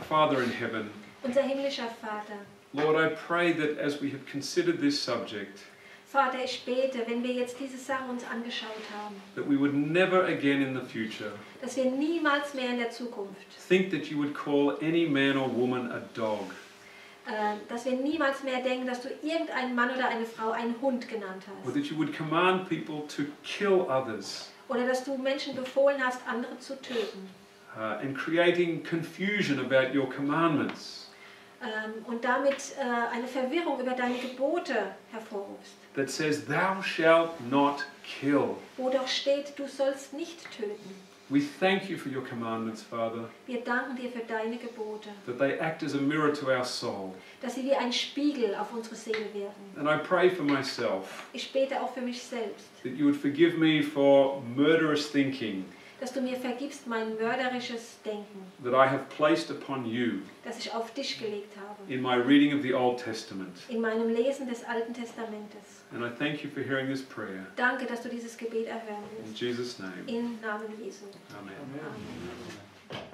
Father in heaven, Unser himmlischer Vater. Lord, I pray that as we have considered this subject, Vater, ich bete, wenn wir jetzt diese Sache uns angeschaut haben, that we would never again in the future dass wir niemals mehr in der Zukunft, think that you would call any man or woman a dog, äh, dass wir niemals mehr denken, dass du irgendeinen Mann oder eine Frau einen Hund genannt or hast. that you would command people to kill others, Oder dass du Menschen befohlen hast, andere zu töten. Uh, and creating confusion about your commandments. Ähm, und damit äh, eine Verwirrung über deine Gebote hervorrufst. That says, Thou shalt not kill. Wo doch steht, du sollst nicht töten. We thank you for your commandments, Father, Wir danken dir für deine Gebote, that they act as a mirror to our soul. dass sie wie ein Spiegel auf unsere Seele werden. And I pray for myself Ich bete auch für mich selbst, that you would forgive me for murderous thinking dass du mir vergibst mein mörderisches Denken, that I have placed upon you das ich auf dich gelegt habe, in my reading of the Old Testament. in meinem Lesen des Alten Testamentes. And I thank you for hearing this prayer. Danke, dass du dieses Gebet erhören In wirst. Jesus' name, Im Namen Jesu. Amen. Amen.